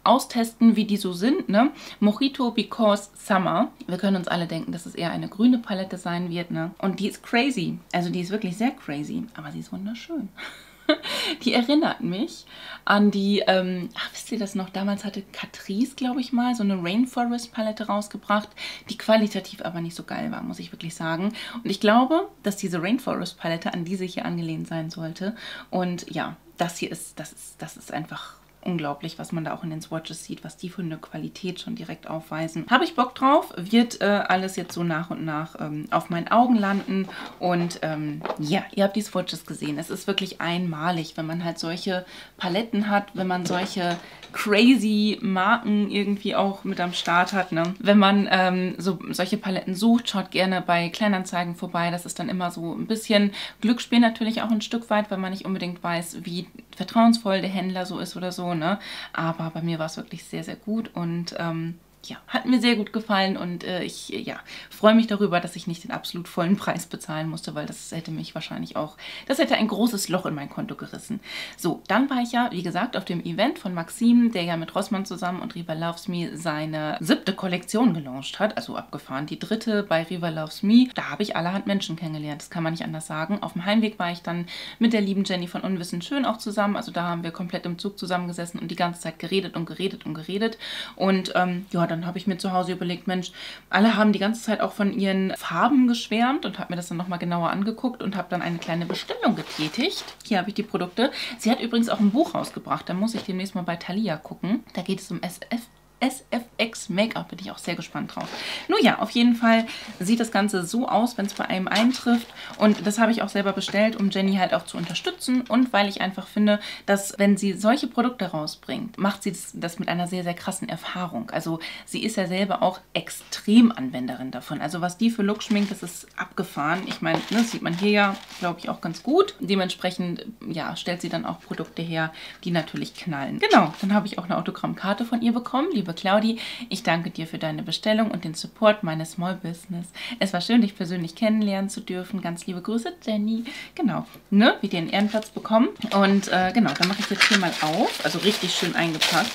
austesten, wie die so sind. Ne? Mojito Because Summer. Wir können uns alle denken, dass es eher eine grüne Palette sein wird. Ne? Und die ist crazy. Also die ist wirklich sehr crazy. Aber sie ist wunderschön. die erinnert mich an die, ähm, ach, wisst ihr das noch? Damals hatte Catrice, glaube ich mal, so eine Rainforest-Palette rausgebracht, die qualitativ aber nicht so geil war, muss ich wirklich sagen. Und ich glaube, dass diese Rainforest-Palette an diese hier angelehnt sein sollte. Und ja, das hier ist, das ist, das ist einfach unglaublich, was man da auch in den Swatches sieht, was die für eine Qualität schon direkt aufweisen. Habe ich Bock drauf, wird äh, alles jetzt so nach und nach ähm, auf meinen Augen landen und ähm, ja, ihr habt die Swatches gesehen. Es ist wirklich einmalig, wenn man halt solche Paletten hat, wenn man solche crazy Marken irgendwie auch mit am Start hat. Ne? Wenn man ähm, so solche Paletten sucht, schaut gerne bei Kleinanzeigen vorbei. Das ist dann immer so ein bisschen Glücksspiel natürlich auch ein Stück weit, weil man nicht unbedingt weiß, wie vertrauensvoll der Händler so ist oder so. Ne? Aber bei mir war es wirklich sehr, sehr gut und ähm, ja, hat mir sehr gut gefallen und äh, ich ja, freue mich darüber, dass ich nicht den absolut vollen Preis bezahlen musste, weil das hätte mich wahrscheinlich auch, das hätte ein großes Loch in mein Konto gerissen. So, dann war ich ja, wie gesagt, auf dem Event von Maxim, der ja mit Rossmann zusammen und Riva Loves Me seine siebte Kollektion gelauncht hat, also abgefahren, die dritte bei Riva Loves Me. Da habe ich allerhand Menschen kennengelernt, das kann man nicht anders sagen. Auf dem Heimweg war ich dann mit der lieben Jenny von Unwissend Schön auch zusammen, also da haben wir komplett im Zug zusammengesessen und die ganze Zeit geredet und geredet und geredet und ähm, ja, dann habe ich mir zu Hause überlegt, Mensch, alle haben die ganze Zeit auch von ihren Farben geschwärmt und habe mir das dann nochmal genauer angeguckt und habe dann eine kleine Bestellung getätigt. Hier habe ich die Produkte. Sie hat übrigens auch ein Buch rausgebracht, da muss ich demnächst mal bei Thalia gucken. Da geht es um SF SFX Make-up. Bin ich auch sehr gespannt drauf. Nun ja, auf jeden Fall sieht das Ganze so aus, wenn es bei einem eintrifft. Und das habe ich auch selber bestellt, um Jenny halt auch zu unterstützen. Und weil ich einfach finde, dass wenn sie solche Produkte rausbringt, macht sie das, das mit einer sehr, sehr krassen Erfahrung. Also sie ist ja selber auch Extremanwenderin davon. Also was die für Look schminkt, das ist abgefahren. Ich meine, ne, das sieht man hier ja, glaube ich, auch ganz gut. Dementsprechend, ja, stellt sie dann auch Produkte her, die natürlich knallen. Genau, dann habe ich auch eine Autogrammkarte von ihr bekommen. Liebe liebe Claudi, ich danke dir für deine Bestellung und den Support meines Small Business. Es war schön, dich persönlich kennenlernen zu dürfen. Ganz liebe Grüße, Jenny. Genau, ne, wie dir einen Ehrenplatz bekommen. Und äh, genau, dann mache ich jetzt hier mal auf. Also richtig schön eingepackt.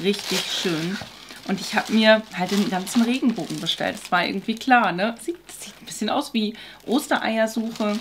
Richtig schön. Und ich habe mir halt den ganzen Regenbogen bestellt. Das war irgendwie klar, ne? Sieht, sieht ein bisschen aus wie Ostereiersuche.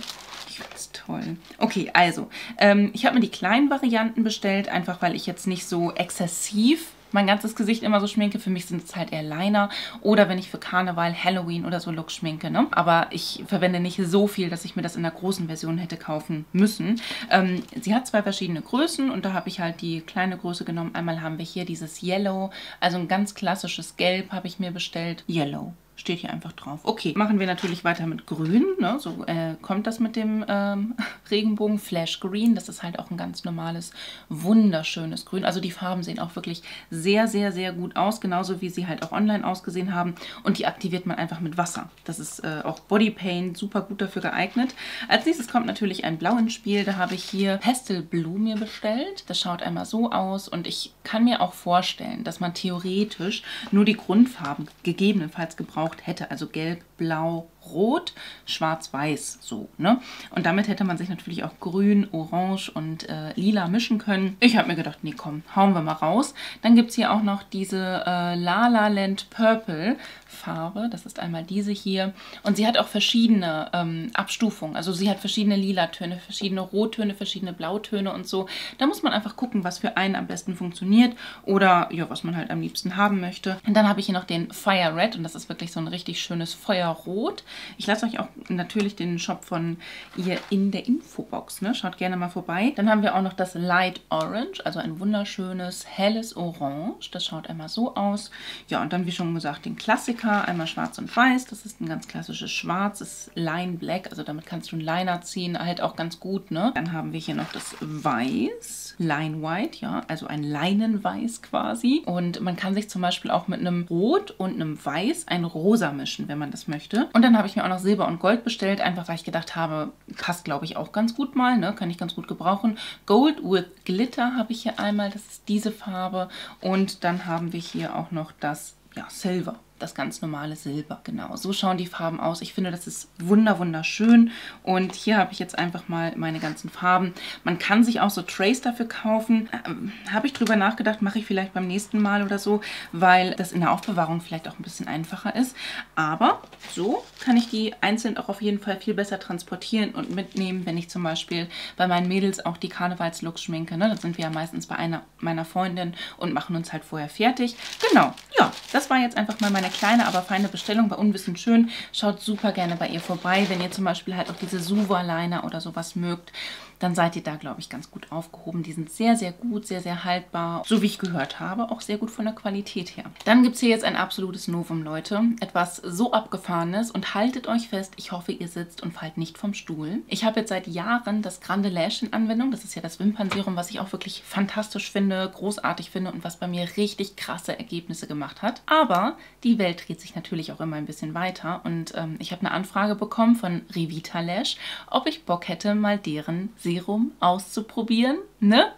Ich finde es toll. Okay, also, ähm, ich habe mir die kleinen Varianten bestellt, einfach weil ich jetzt nicht so exzessiv mein ganzes Gesicht immer so schminke. Für mich sind es halt eher Liner oder wenn ich für Karneval, Halloween oder so Look schminke. Ne? Aber ich verwende nicht so viel, dass ich mir das in der großen Version hätte kaufen müssen. Ähm, sie hat zwei verschiedene Größen und da habe ich halt die kleine Größe genommen. Einmal haben wir hier dieses Yellow, also ein ganz klassisches Gelb habe ich mir bestellt. Yellow. Steht hier einfach drauf. Okay, machen wir natürlich weiter mit Grün. Ne? So äh, kommt das mit dem ähm, Regenbogen Flash Green. Das ist halt auch ein ganz normales, wunderschönes Grün. Also die Farben sehen auch wirklich sehr, sehr, sehr gut aus. Genauso wie sie halt auch online ausgesehen haben. Und die aktiviert man einfach mit Wasser. Das ist äh, auch Body Paint super gut dafür geeignet. Als nächstes kommt natürlich ein Blau ins Spiel. Da habe ich hier Pastel Blue mir bestellt. Das schaut einmal so aus. Und ich kann mir auch vorstellen, dass man theoretisch nur die Grundfarben gegebenenfalls gebraucht gebraucht hätte. Also gelb, blau, rot, schwarz-weiß so. Ne? Und damit hätte man sich natürlich auch grün, orange und äh, lila mischen können. Ich habe mir gedacht, nee komm, hauen wir mal raus. Dann gibt es hier auch noch diese äh, La La Land Purple Farbe. Das ist einmal diese hier. Und sie hat auch verschiedene ähm, Abstufungen. Also sie hat verschiedene Lila-Töne, verschiedene Rottöne, verschiedene Blautöne und so. Da muss man einfach gucken, was für einen am besten funktioniert oder ja, was man halt am liebsten haben möchte. Und dann habe ich hier noch den Fire Red und das ist wirklich so ein richtig schönes Feuer eher rot. Ich lasse euch auch natürlich den Shop von ihr in der Infobox. Ne? Schaut gerne mal vorbei. Dann haben wir auch noch das Light Orange, also ein wunderschönes helles Orange. Das schaut einmal so aus. Ja, und dann wie schon gesagt den Klassiker, einmal schwarz und weiß. Das ist ein ganz klassisches Schwarz, das ist Line Black, also damit kannst du einen Liner ziehen, halt auch ganz gut. Ne? Dann haben wir hier noch das Weiß, Line White, ja, also ein Leinenweiß quasi. Und man kann sich zum Beispiel auch mit einem Rot und einem Weiß ein Rosa mischen, wenn man das möchte. Und dann habe ich mir auch noch Silber und Gold bestellt, einfach weil ich gedacht habe, passt glaube ich auch ganz gut mal, ne? kann ich ganz gut gebrauchen. Gold with Glitter habe ich hier einmal, das ist diese Farbe. Und dann haben wir hier auch noch das ja, Silver das ganz normale Silber. Genau, so schauen die Farben aus. Ich finde, das ist wunder wunderschön. Und hier habe ich jetzt einfach mal meine ganzen Farben. Man kann sich auch so Trays dafür kaufen. Ähm, habe ich drüber nachgedacht, mache ich vielleicht beim nächsten Mal oder so, weil das in der Aufbewahrung vielleicht auch ein bisschen einfacher ist. Aber so kann ich die einzeln auch auf jeden Fall viel besser transportieren und mitnehmen, wenn ich zum Beispiel bei meinen Mädels auch die Karnevalslooks schminke. Ne? Dann sind wir ja meistens bei einer meiner Freundinnen und machen uns halt vorher fertig. Genau, ja, das war jetzt einfach mal meine kleine, aber feine Bestellung bei Unwissend Schön. Schaut super gerne bei ihr vorbei, wenn ihr zum Beispiel halt auch diese Suva-Liner oder sowas mögt dann seid ihr da, glaube ich, ganz gut aufgehoben. Die sind sehr, sehr gut, sehr, sehr haltbar. So wie ich gehört habe, auch sehr gut von der Qualität her. Dann gibt es hier jetzt ein absolutes Novum, Leute. Etwas so abgefahrenes und haltet euch fest, ich hoffe, ihr sitzt und fallt nicht vom Stuhl. Ich habe jetzt seit Jahren das Grande Lash in Anwendung. Das ist ja das Wimpernserum, was ich auch wirklich fantastisch finde, großartig finde und was bei mir richtig krasse Ergebnisse gemacht hat. Aber die Welt dreht sich natürlich auch immer ein bisschen weiter und ähm, ich habe eine Anfrage bekommen von Revita Lash, ob ich Bock hätte, mal deren Serum auszuprobieren. Ne?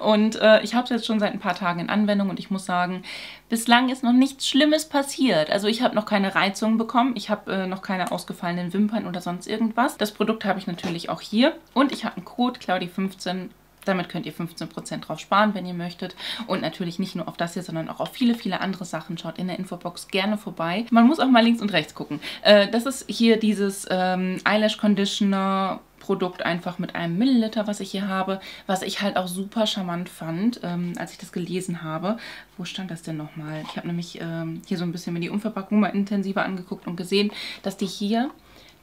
Und äh, ich habe es jetzt schon seit ein paar Tagen in Anwendung und ich muss sagen, bislang ist noch nichts Schlimmes passiert. Also ich habe noch keine Reizung bekommen, ich habe äh, noch keine ausgefallenen Wimpern oder sonst irgendwas. Das Produkt habe ich natürlich auch hier und ich habe einen Code Claudi15 damit könnt ihr 15% drauf sparen, wenn ihr möchtet. Und natürlich nicht nur auf das hier, sondern auch auf viele, viele andere Sachen. Schaut in der Infobox gerne vorbei. Man muss auch mal links und rechts gucken. Äh, das ist hier dieses ähm, Eyelash Conditioner Produkt einfach mit einem Milliliter, was ich hier habe, was ich halt auch super charmant fand, ähm, als ich das gelesen habe. Wo stand das denn nochmal? Ich habe nämlich ähm, hier so ein bisschen mir die Umverpackung mal intensiver angeguckt und gesehen, dass die hier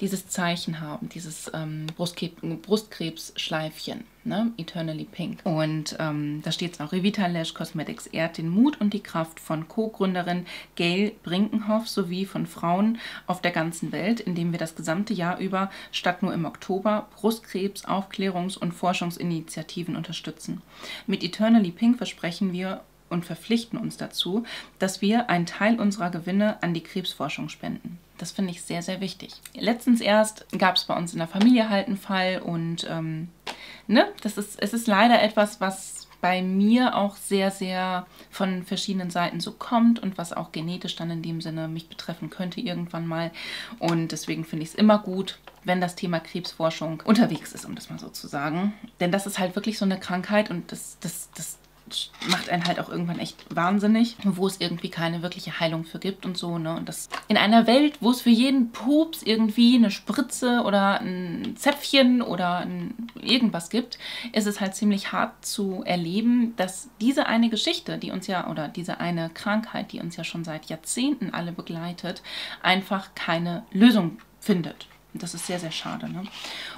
dieses Zeichen haben, dieses ähm, Brustkrebsschleifchen, ne? Eternally Pink. Und ähm, da steht es auch, Revita Lash Cosmetics ehrt den Mut und die Kraft von Co-Gründerin Gail Brinkenhoff sowie von Frauen auf der ganzen Welt, indem wir das gesamte Jahr über statt nur im Oktober Brustkrebs, Aufklärungs- und Forschungsinitiativen unterstützen. Mit Eternally Pink versprechen wir und verpflichten uns dazu, dass wir einen Teil unserer Gewinne an die Krebsforschung spenden. Das finde ich sehr, sehr wichtig. Letztens erst gab es bei uns in der Familie halt einen Fall und ähm, ne, das ist, es ist leider etwas, was bei mir auch sehr, sehr von verschiedenen Seiten so kommt und was auch genetisch dann in dem Sinne mich betreffen könnte irgendwann mal. Und deswegen finde ich es immer gut, wenn das Thema Krebsforschung unterwegs ist, um das mal so zu sagen. Denn das ist halt wirklich so eine Krankheit und das, das, das macht einen halt auch irgendwann echt wahnsinnig, wo es irgendwie keine wirkliche Heilung für gibt und so. Ne? Und das in einer Welt, wo es für jeden Pups irgendwie eine Spritze oder ein Zäpfchen oder ein irgendwas gibt, ist es halt ziemlich hart zu erleben, dass diese eine Geschichte, die uns ja, oder diese eine Krankheit, die uns ja schon seit Jahrzehnten alle begleitet, einfach keine Lösung findet. Das ist sehr, sehr schade. Ne?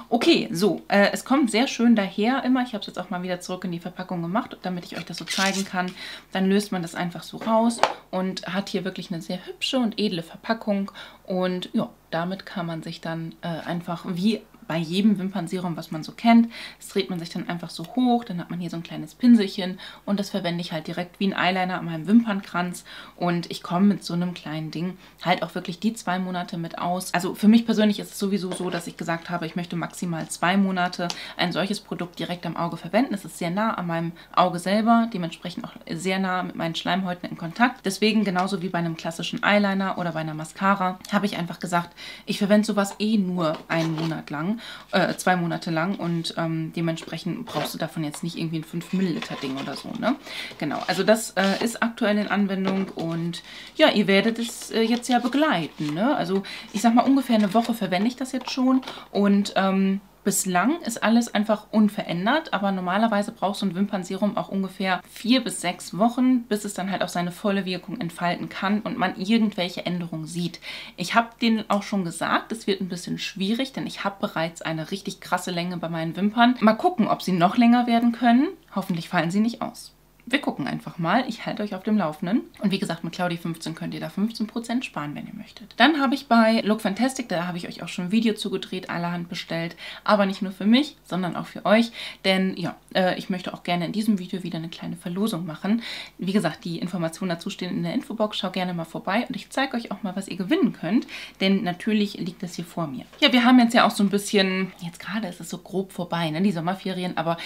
Okay, so, äh, es kommt sehr schön daher immer. Ich habe es jetzt auch mal wieder zurück in die Verpackung gemacht, damit ich euch das so zeigen kann. Dann löst man das einfach so raus und hat hier wirklich eine sehr hübsche und edle Verpackung. Und ja, damit kann man sich dann äh, einfach wie bei jedem Wimpernserum, was man so kennt. Das dreht man sich dann einfach so hoch, dann hat man hier so ein kleines Pinselchen und das verwende ich halt direkt wie ein Eyeliner an meinem Wimpernkranz und ich komme mit so einem kleinen Ding halt auch wirklich die zwei Monate mit aus. Also für mich persönlich ist es sowieso so, dass ich gesagt habe, ich möchte maximal zwei Monate ein solches Produkt direkt am Auge verwenden. Es ist sehr nah an meinem Auge selber, dementsprechend auch sehr nah mit meinen Schleimhäuten in Kontakt. Deswegen genauso wie bei einem klassischen Eyeliner oder bei einer Mascara habe ich einfach gesagt, ich verwende sowas eh nur einen Monat lang äh, zwei Monate lang und ähm, dementsprechend brauchst du davon jetzt nicht irgendwie ein 5 Milliliter Ding oder so, ne? Genau, also das äh, ist aktuell in Anwendung und ja, ihr werdet es äh, jetzt ja begleiten, ne? Also ich sag mal, ungefähr eine Woche verwende ich das jetzt schon und ähm, Bislang ist alles einfach unverändert, aber normalerweise braucht so ein Wimpernserum auch ungefähr vier bis sechs Wochen, bis es dann halt auch seine volle Wirkung entfalten kann und man irgendwelche Änderungen sieht. Ich habe denen auch schon gesagt, es wird ein bisschen schwierig, denn ich habe bereits eine richtig krasse Länge bei meinen Wimpern. Mal gucken, ob sie noch länger werden können. Hoffentlich fallen sie nicht aus wir gucken einfach mal. Ich halte euch auf dem Laufenden. Und wie gesagt, mit Claudi 15 könnt ihr da 15% sparen, wenn ihr möchtet. Dann habe ich bei Look Fantastic, da habe ich euch auch schon ein Video zugedreht, allerhand bestellt. Aber nicht nur für mich, sondern auch für euch. Denn ja, äh, ich möchte auch gerne in diesem Video wieder eine kleine Verlosung machen. Wie gesagt, die Informationen dazu stehen in der Infobox. Schau gerne mal vorbei und ich zeige euch auch mal, was ihr gewinnen könnt. Denn natürlich liegt das hier vor mir. Ja, wir haben jetzt ja auch so ein bisschen, jetzt gerade ist es so grob vorbei, ne, die Sommerferien, aber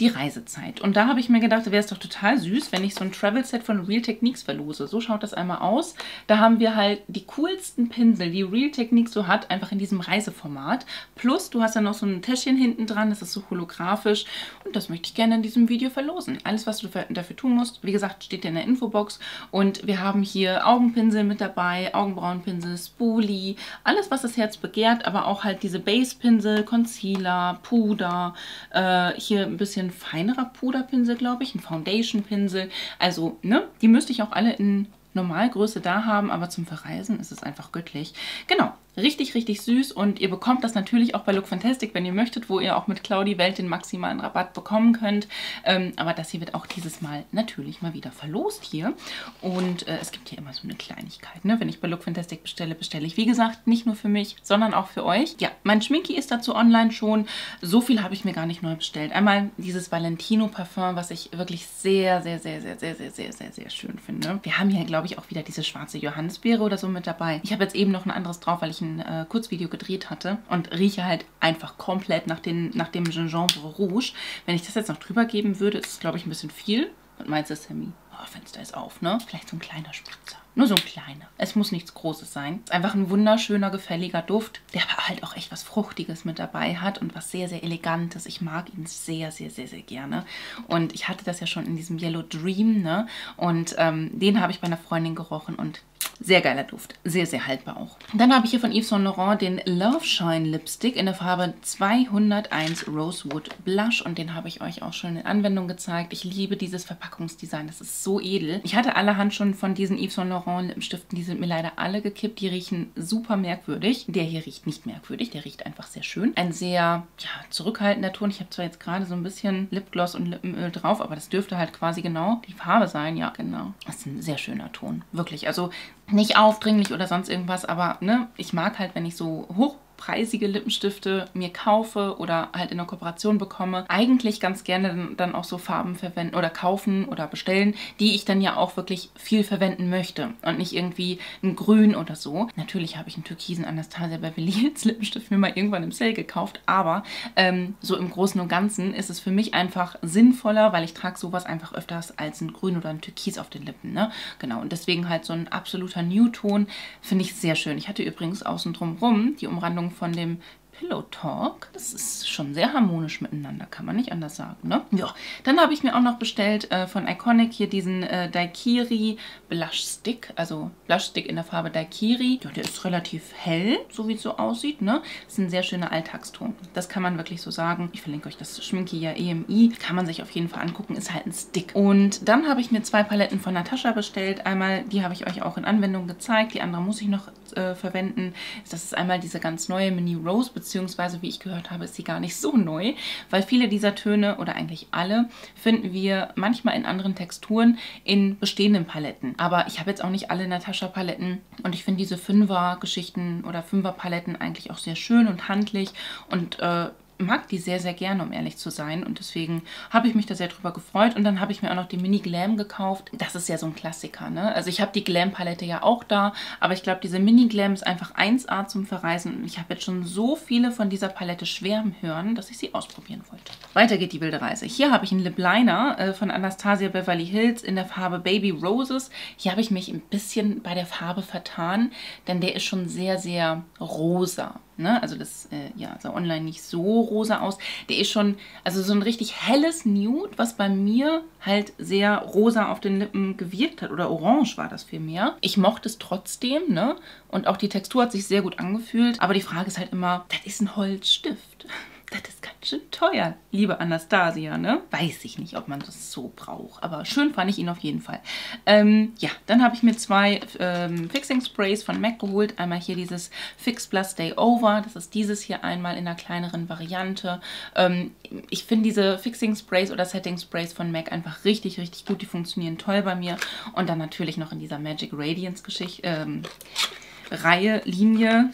die Reisezeit. Und da habe ich mir gedacht, wäre es doch total total süß, wenn ich so ein Travel-Set von Real Techniques verlose. So schaut das einmal aus. Da haben wir halt die coolsten Pinsel, die Real Techniques so hat, einfach in diesem Reiseformat. Plus, du hast ja noch so ein Täschchen hinten dran, das ist so holographisch. Und das möchte ich gerne in diesem Video verlosen. Alles, was du dafür tun musst, wie gesagt, steht in der Infobox. Und wir haben hier Augenpinsel mit dabei, Augenbrauenpinsel, Spoolie, alles, was das Herz begehrt, aber auch halt diese Base-Pinsel, Concealer, Puder, äh, hier ein bisschen feinerer Puderpinsel, glaube ich, ein Foundation Pinsel. Also, ne, die müsste ich auch alle in Normalgröße da haben, aber zum Verreisen ist es einfach göttlich. Genau, Richtig, richtig süß und ihr bekommt das natürlich auch bei Look Fantastic, wenn ihr möchtet, wo ihr auch mit Claudi Welt den maximalen Rabatt bekommen könnt. Ähm, aber das hier wird auch dieses Mal natürlich mal wieder verlost hier. Und äh, es gibt hier immer so eine Kleinigkeit. Ne? Wenn ich bei Look Fantastic bestelle, bestelle ich, wie gesagt, nicht nur für mich, sondern auch für euch. Ja, mein Schminki ist dazu online schon. So viel habe ich mir gar nicht neu bestellt. Einmal dieses Valentino Parfum, was ich wirklich sehr, sehr, sehr, sehr, sehr, sehr, sehr, sehr, sehr schön finde. Wir haben hier, glaube ich, auch wieder diese schwarze Johannisbeere oder so mit dabei. Ich habe jetzt eben noch ein anderes drauf, weil ich ein äh, Kurzvideo gedreht hatte und rieche halt einfach komplett nach, den, nach dem Gingembre Rouge. Wenn ich das jetzt noch drüber geben würde, ist es, glaube ich, ein bisschen viel. Und meinst du, Sammy? Oh, Fenster ist auf, ne? Vielleicht so ein kleiner Spritzer. Nur so ein kleiner. Es muss nichts Großes sein. Es ist einfach ein wunderschöner, gefälliger Duft, der aber halt auch echt was Fruchtiges mit dabei hat und was sehr, sehr Elegantes. Ich mag ihn sehr, sehr, sehr, sehr gerne. Und ich hatte das ja schon in diesem Yellow Dream, ne? Und ähm, den habe ich bei einer Freundin gerochen und sehr geiler Duft. Sehr, sehr haltbar auch. Dann habe ich hier von Yves Saint Laurent den Love Shine Lipstick in der Farbe 201 Rosewood Blush. Und den habe ich euch auch schon in Anwendung gezeigt. Ich liebe dieses Verpackungsdesign. Das ist so edel. Ich hatte allerhand schon von diesen Yves Saint Laurent Lippenstiften. Die sind mir leider alle gekippt. Die riechen super merkwürdig. Der hier riecht nicht merkwürdig. Der riecht einfach sehr schön. Ein sehr ja, zurückhaltender Ton. Ich habe zwar jetzt gerade so ein bisschen Lipgloss und Lippenöl drauf, aber das dürfte halt quasi genau die Farbe sein. Ja, genau. Das ist ein sehr schöner Ton. Wirklich. Also nicht aufdringlich oder sonst irgendwas, aber ne, ich mag halt, wenn ich so hoch preisige Lippenstifte mir kaufe oder halt in der Kooperation bekomme, eigentlich ganz gerne dann auch so Farben verwenden oder kaufen oder bestellen, die ich dann ja auch wirklich viel verwenden möchte und nicht irgendwie ein Grün oder so. Natürlich habe ich einen türkisen Anastasia Beverly Hills Lippenstift mir mal irgendwann im Sale gekauft, aber ähm, so im Großen und Ganzen ist es für mich einfach sinnvoller, weil ich trage sowas einfach öfters als ein Grün oder ein Türkis auf den Lippen. Ne? Genau, und deswegen halt so ein absoluter Newton finde ich sehr schön. Ich hatte übrigens außen drum rum die Umrandung von dem Pillow Talk. Das ist schon sehr harmonisch miteinander, kann man nicht anders sagen, ne? Ja, dann habe ich mir auch noch bestellt äh, von Iconic hier diesen äh, Daikiri Blush Stick, also Blush Stick in der Farbe Daikiri. Ja, der ist relativ hell, so wie es so aussieht, ne? Ist ein sehr schöner Alltagston. Das kann man wirklich so sagen. Ich verlinke euch das Schminki ja EMI. Kann man sich auf jeden Fall angucken, ist halt ein Stick. Und dann habe ich mir zwei Paletten von Natascha bestellt. Einmal, die habe ich euch auch in Anwendung gezeigt, die andere muss ich noch äh, verwenden. Das ist einmal diese ganz neue Mini Rose, beziehungsweise wie ich gehört habe, ist sie gar nicht so neu, weil viele dieser Töne oder eigentlich alle finden wir manchmal in anderen Texturen in bestehenden Paletten. Aber ich habe jetzt auch nicht alle Natascha-Paletten und ich finde diese Fünfer-Geschichten oder Fünfer-Paletten eigentlich auch sehr schön und handlich und äh, mag die sehr, sehr gerne, um ehrlich zu sein. Und deswegen habe ich mich da sehr drüber gefreut. Und dann habe ich mir auch noch die Mini Glam gekauft. Das ist ja so ein Klassiker, ne? Also ich habe die Glam-Palette ja auch da. Aber ich glaube, diese Mini Glam ist einfach 1A zum Verreisen. Und ich habe jetzt schon so viele von dieser Palette schwärmen hören, dass ich sie ausprobieren wollte. Weiter geht die wilde Reise. Hier habe ich einen Lip Liner äh, von Anastasia Beverly Hills in der Farbe Baby Roses. Hier habe ich mich ein bisschen bei der Farbe vertan, denn der ist schon sehr, sehr rosa. Ne? Also das äh, ja, sah online nicht so rosa aus. Der ist schon, also so ein richtig helles Nude, was bei mir halt sehr rosa auf den Lippen gewirkt hat. Oder orange war das vielmehr. Ich mochte es trotzdem, ne? Und auch die Textur hat sich sehr gut angefühlt. Aber die Frage ist halt immer, das ist ein Holzstift. Das ist schön teuer, liebe Anastasia, ne? Weiß ich nicht, ob man das so braucht, aber schön fand ich ihn auf jeden Fall. Ähm, ja, dann habe ich mir zwei ähm, Fixing Sprays von MAC geholt. Einmal hier dieses Fix Plus Day Over. Das ist dieses hier einmal in einer kleineren Variante. Ähm, ich finde diese Fixing Sprays oder Setting Sprays von MAC einfach richtig, richtig gut. Die funktionieren toll bei mir. Und dann natürlich noch in dieser Magic Radiance Geschichte, ähm, Reihe, Linie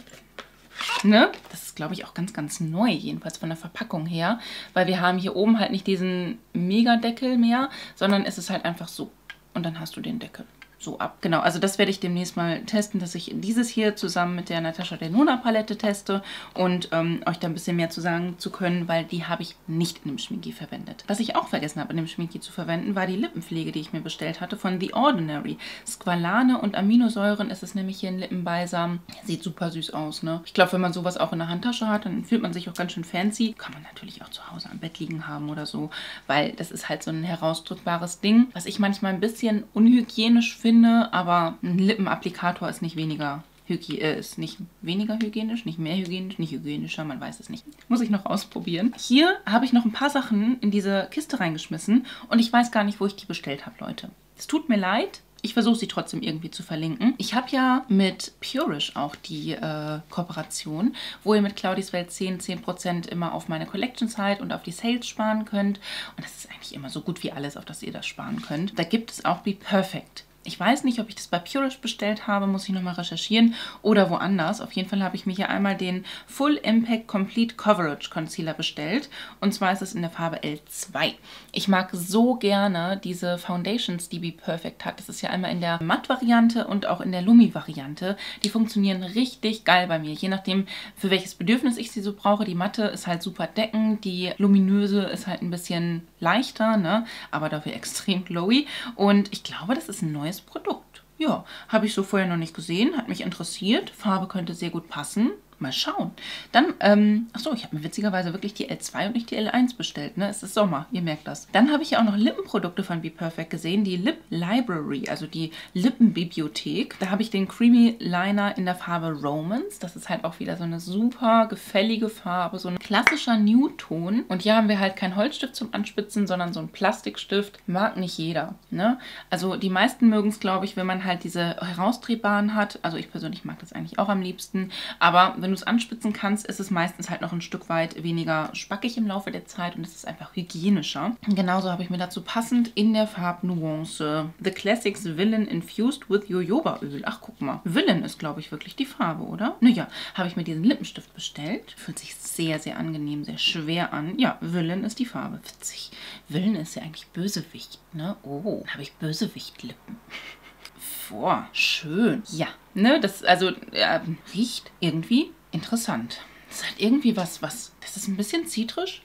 Ne? Das ist, glaube ich, auch ganz, ganz neu, jedenfalls von der Verpackung her. Weil wir haben hier oben halt nicht diesen Mega-Deckel mehr, sondern es ist halt einfach so. Und dann hast du den Deckel so ab. Genau, also das werde ich demnächst mal testen, dass ich dieses hier zusammen mit der Natascha Denona Palette teste und ähm, euch da ein bisschen mehr zu sagen zu können, weil die habe ich nicht in dem Schminki verwendet. Was ich auch vergessen habe in dem Schminki zu verwenden, war die Lippenpflege, die ich mir bestellt hatte von The Ordinary. Squalane und Aminosäuren ist es nämlich hier in Lippenbalsam. Sieht super süß aus, ne? Ich glaube, wenn man sowas auch in der Handtasche hat, dann fühlt man sich auch ganz schön fancy. Kann man natürlich auch zu Hause am Bett liegen haben oder so, weil das ist halt so ein herausdrückbares Ding, was ich manchmal ein bisschen unhygienisch finde finde, aber ein Lippenapplikator ist nicht weniger Hygie äh, ist nicht weniger hygienisch, nicht mehr hygienisch, nicht hygienischer, man weiß es nicht. Muss ich noch ausprobieren. Hier habe ich noch ein paar Sachen in diese Kiste reingeschmissen und ich weiß gar nicht, wo ich die bestellt habe, Leute. Es tut mir leid, ich versuche sie trotzdem irgendwie zu verlinken. Ich habe ja mit Purish auch die äh, Kooperation, wo ihr mit Claudis Welt 10 10% immer auf meine Collection Site und auf die Sales sparen könnt. Und das ist eigentlich immer so gut wie alles, auf das ihr das sparen könnt. Da gibt es auch Be Perfect. Ich weiß nicht, ob ich das bei Purish bestellt habe, muss ich nochmal recherchieren oder woanders. Auf jeden Fall habe ich mir hier einmal den Full Impact Complete Coverage Concealer bestellt und zwar ist es in der Farbe L2. Ich mag so gerne diese Foundations, die Be Perfect hat. Das ist ja einmal in der Matt-Variante und auch in der Lumi-Variante. Die funktionieren richtig geil bei mir, je nachdem für welches Bedürfnis ich sie so brauche. Die Matte ist halt super deckend, die luminöse ist halt ein bisschen leichter, ne? aber dafür extrem glowy und ich glaube, das ist ein neues neues Produkt. Ja, habe ich so vorher noch nicht gesehen, hat mich interessiert. Farbe könnte sehr gut passen. Mal schauen. Dann, ähm, achso, ich habe mir witzigerweise wirklich die L2 und nicht die L1 bestellt. Ne? Es ist Sommer, ihr merkt das. Dann habe ich ja auch noch Lippenprodukte von Be Perfect gesehen. Die Lip Library, also die Lippenbibliothek. Da habe ich den Creamy Liner in der Farbe Romance. Das ist halt auch wieder so eine super gefällige Farbe. So ein klassischer Nude-Ton. Und hier haben wir halt keinen Holzstift zum Anspitzen, sondern so ein Plastikstift. Mag nicht jeder. Ne? Also die meisten mögen es, glaube ich, wenn man halt diese herausdrehbaren hat. Also ich persönlich mag das eigentlich auch am liebsten. Aber wenn du es anspitzen kannst, ist es meistens halt noch ein Stück weit weniger spackig im Laufe der Zeit und es ist einfach hygienischer. Genauso habe ich mir dazu passend in der Farbnuance The Classics Villain Infused with Jojobaöl. Ach, guck mal. Villain ist, glaube ich, wirklich die Farbe, oder? Naja, habe ich mir diesen Lippenstift bestellt. Fühlt sich sehr, sehr angenehm, sehr schwer an. Ja, Villain ist die Farbe. Witzig. Villain ist ja eigentlich Bösewicht, ne? Oh, habe ich Bösewicht-Lippen vor. Schön. Ja, ne, das also äh, riecht irgendwie interessant. Das hat irgendwie was, was, das ist ein bisschen zitrisch.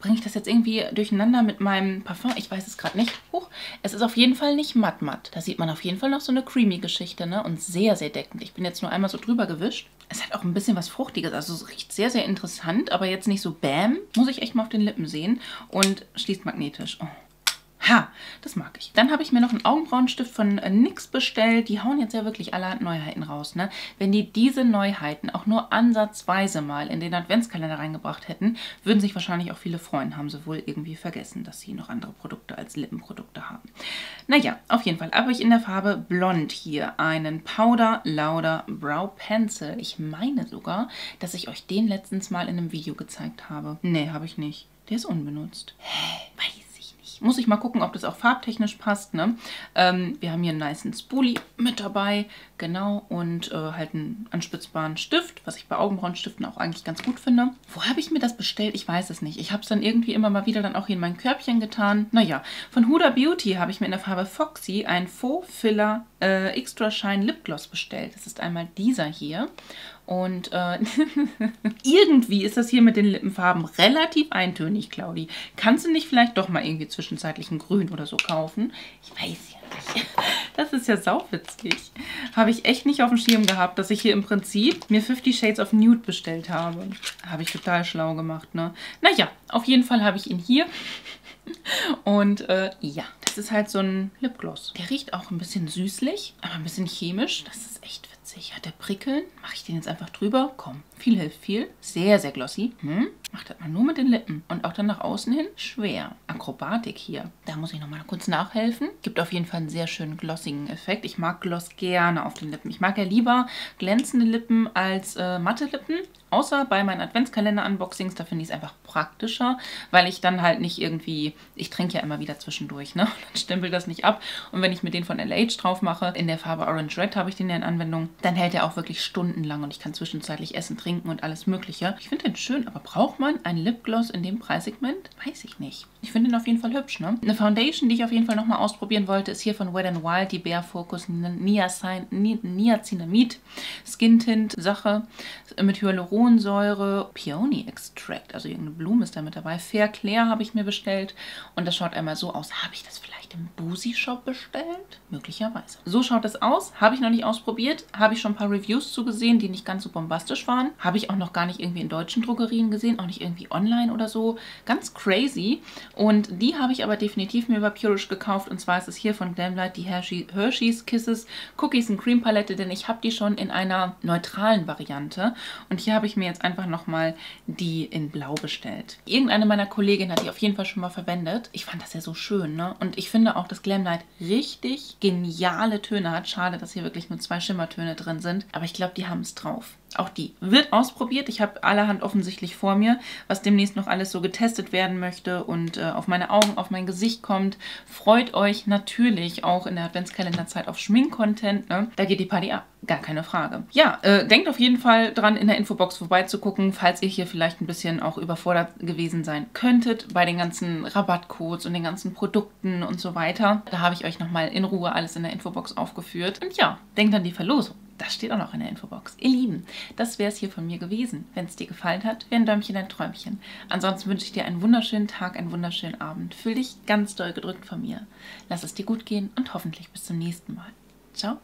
Bringe ich das jetzt irgendwie durcheinander mit meinem Parfum? Ich weiß es gerade nicht. Huch, es ist auf jeden Fall nicht matt matt. Da sieht man auf jeden Fall noch so eine creamy Geschichte, ne? Und sehr, sehr deckend. Ich bin jetzt nur einmal so drüber gewischt. Es hat auch ein bisschen was Fruchtiges. Also es riecht sehr, sehr interessant, aber jetzt nicht so bam. Muss ich echt mal auf den Lippen sehen. Und schließt magnetisch. Oh. Ha, das mag ich. Dann habe ich mir noch einen Augenbrauenstift von äh, NYX bestellt. Die hauen jetzt ja wirklich allerhand Neuheiten raus. Ne? Wenn die diese Neuheiten auch nur ansatzweise mal in den Adventskalender reingebracht hätten, würden sich wahrscheinlich auch viele freuen. Haben sie wohl irgendwie vergessen, dass sie noch andere Produkte als Lippenprodukte haben. Naja, auf jeden Fall habe ich in der Farbe Blond hier einen Powder Lauder Brow Pencil. Ich meine sogar, dass ich euch den letztens mal in einem Video gezeigt habe. Nee, habe ich nicht. Der ist unbenutzt. Hä? Weiß muss ich mal gucken, ob das auch farbtechnisch passt. Ne? Ähm, wir haben hier einen nice Spoolie mit dabei, genau, und äh, halt einen anspitzbaren Stift, was ich bei Augenbrauenstiften auch eigentlich ganz gut finde. Wo habe ich mir das bestellt? Ich weiß es nicht. Ich habe es dann irgendwie immer mal wieder dann auch hier in mein Körbchen getan. Naja, von Huda Beauty habe ich mir in der Farbe Foxy ein Faux Filler äh, Extra Shine Lipgloss bestellt. Das ist einmal dieser hier. Und äh, irgendwie ist das hier mit den Lippenfarben relativ eintönig, Claudi. Kannst du nicht vielleicht doch mal irgendwie zwischenzeitlich ein Grün oder so kaufen? Ich weiß ja. Das ist ja sauwitzig. Habe ich echt nicht auf dem Schirm gehabt, dass ich hier im Prinzip mir 50 Shades of Nude bestellt habe. Habe ich total schlau gemacht, ne? Naja, auf jeden Fall habe ich ihn hier. Und äh, ja, das ist halt so ein Lipgloss. Der riecht auch ein bisschen süßlich, aber ein bisschen chemisch. Das ist echt witzig. Hat der Prickeln? Mache ich den jetzt einfach drüber? Komm, viel hilft viel. Sehr, sehr glossy. Hm? Macht das mal nur mit den Lippen. Und auch dann nach außen hin schwer. Akrobatik hier. Da muss ich nochmal kurz nachhelfen. Gibt auf jeden Fall einen sehr schönen glossigen Effekt. Ich mag Gloss gerne auf den Lippen. Ich mag ja lieber glänzende Lippen als äh, matte Lippen. Außer bei meinen Adventskalender-Unboxings, da finde ich es einfach praktischer, weil ich dann halt nicht irgendwie, ich trinke ja immer wieder zwischendurch, ne? Dann stempel das nicht ab. Und wenn ich mir den von LH drauf mache, in der Farbe Orange Red habe ich den ja in Anwendung, dann hält er auch wirklich stundenlang und ich kann zwischenzeitlich essen, trinken und alles mögliche. Ich finde den schön, aber braucht man einen Lipgloss in dem Preissegment? Weiß ich nicht. Ich finde den auf jeden Fall hübsch, ne? Eine Foundation, die ich auf jeden Fall nochmal ausprobieren wollte, ist hier von Wet n Wild, die Bare Focus Niacinamid Skin Tint Sache mit Hyaluron Zitronensäure, Peony Extract, also irgendeine Blume ist da mit dabei. Fair Clair habe ich mir bestellt und das schaut einmal so aus. Habe ich das vielleicht im Boozy Shop bestellt? Möglicherweise. So schaut es aus. Habe ich noch nicht ausprobiert. Habe ich schon ein paar Reviews zugesehen, die nicht ganz so bombastisch waren. Habe ich auch noch gar nicht irgendwie in deutschen Drogerien gesehen, auch nicht irgendwie online oder so. Ganz crazy. Und die habe ich aber definitiv mir über Purish gekauft und zwar ist es hier von Glamlight die Hershey, Hershey's Kisses Cookies and Cream Palette, denn ich habe die schon in einer neutralen Variante und hier habe ich mir jetzt einfach nochmal die in blau bestellt. Irgendeine meiner Kolleginnen hat die auf jeden Fall schon mal verwendet. Ich fand das ja so schön, ne? Und ich finde auch, dass Glamlight richtig geniale Töne hat. Schade, dass hier wirklich nur zwei Schimmertöne drin sind. Aber ich glaube, die haben es drauf. Auch die wird ausprobiert. Ich habe allerhand offensichtlich vor mir, was demnächst noch alles so getestet werden möchte und äh, auf meine Augen, auf mein Gesicht kommt. Freut euch natürlich auch in der Adventskalenderzeit auf Schminkcontent. Ne? Da geht die Party ab. Gar keine Frage. Ja, äh, denkt auf jeden Fall dran, in der Infobox vorbeizugucken, falls ihr hier vielleicht ein bisschen auch überfordert gewesen sein könntet bei den ganzen Rabattcodes und den ganzen Produkten und so weiter. Da habe ich euch nochmal in Ruhe alles in der Infobox aufgeführt. Und ja, denkt an die Verlosung. Das steht auch noch in der Infobox. Ihr Lieben, das wäre es hier von mir gewesen. Wenn es dir gefallen hat, wäre ein Däumchen ein Träumchen. Ansonsten wünsche ich dir einen wunderschönen Tag, einen wunderschönen Abend. Fühl dich ganz doll gedrückt von mir. Lass es dir gut gehen und hoffentlich bis zum nächsten Mal. Ciao.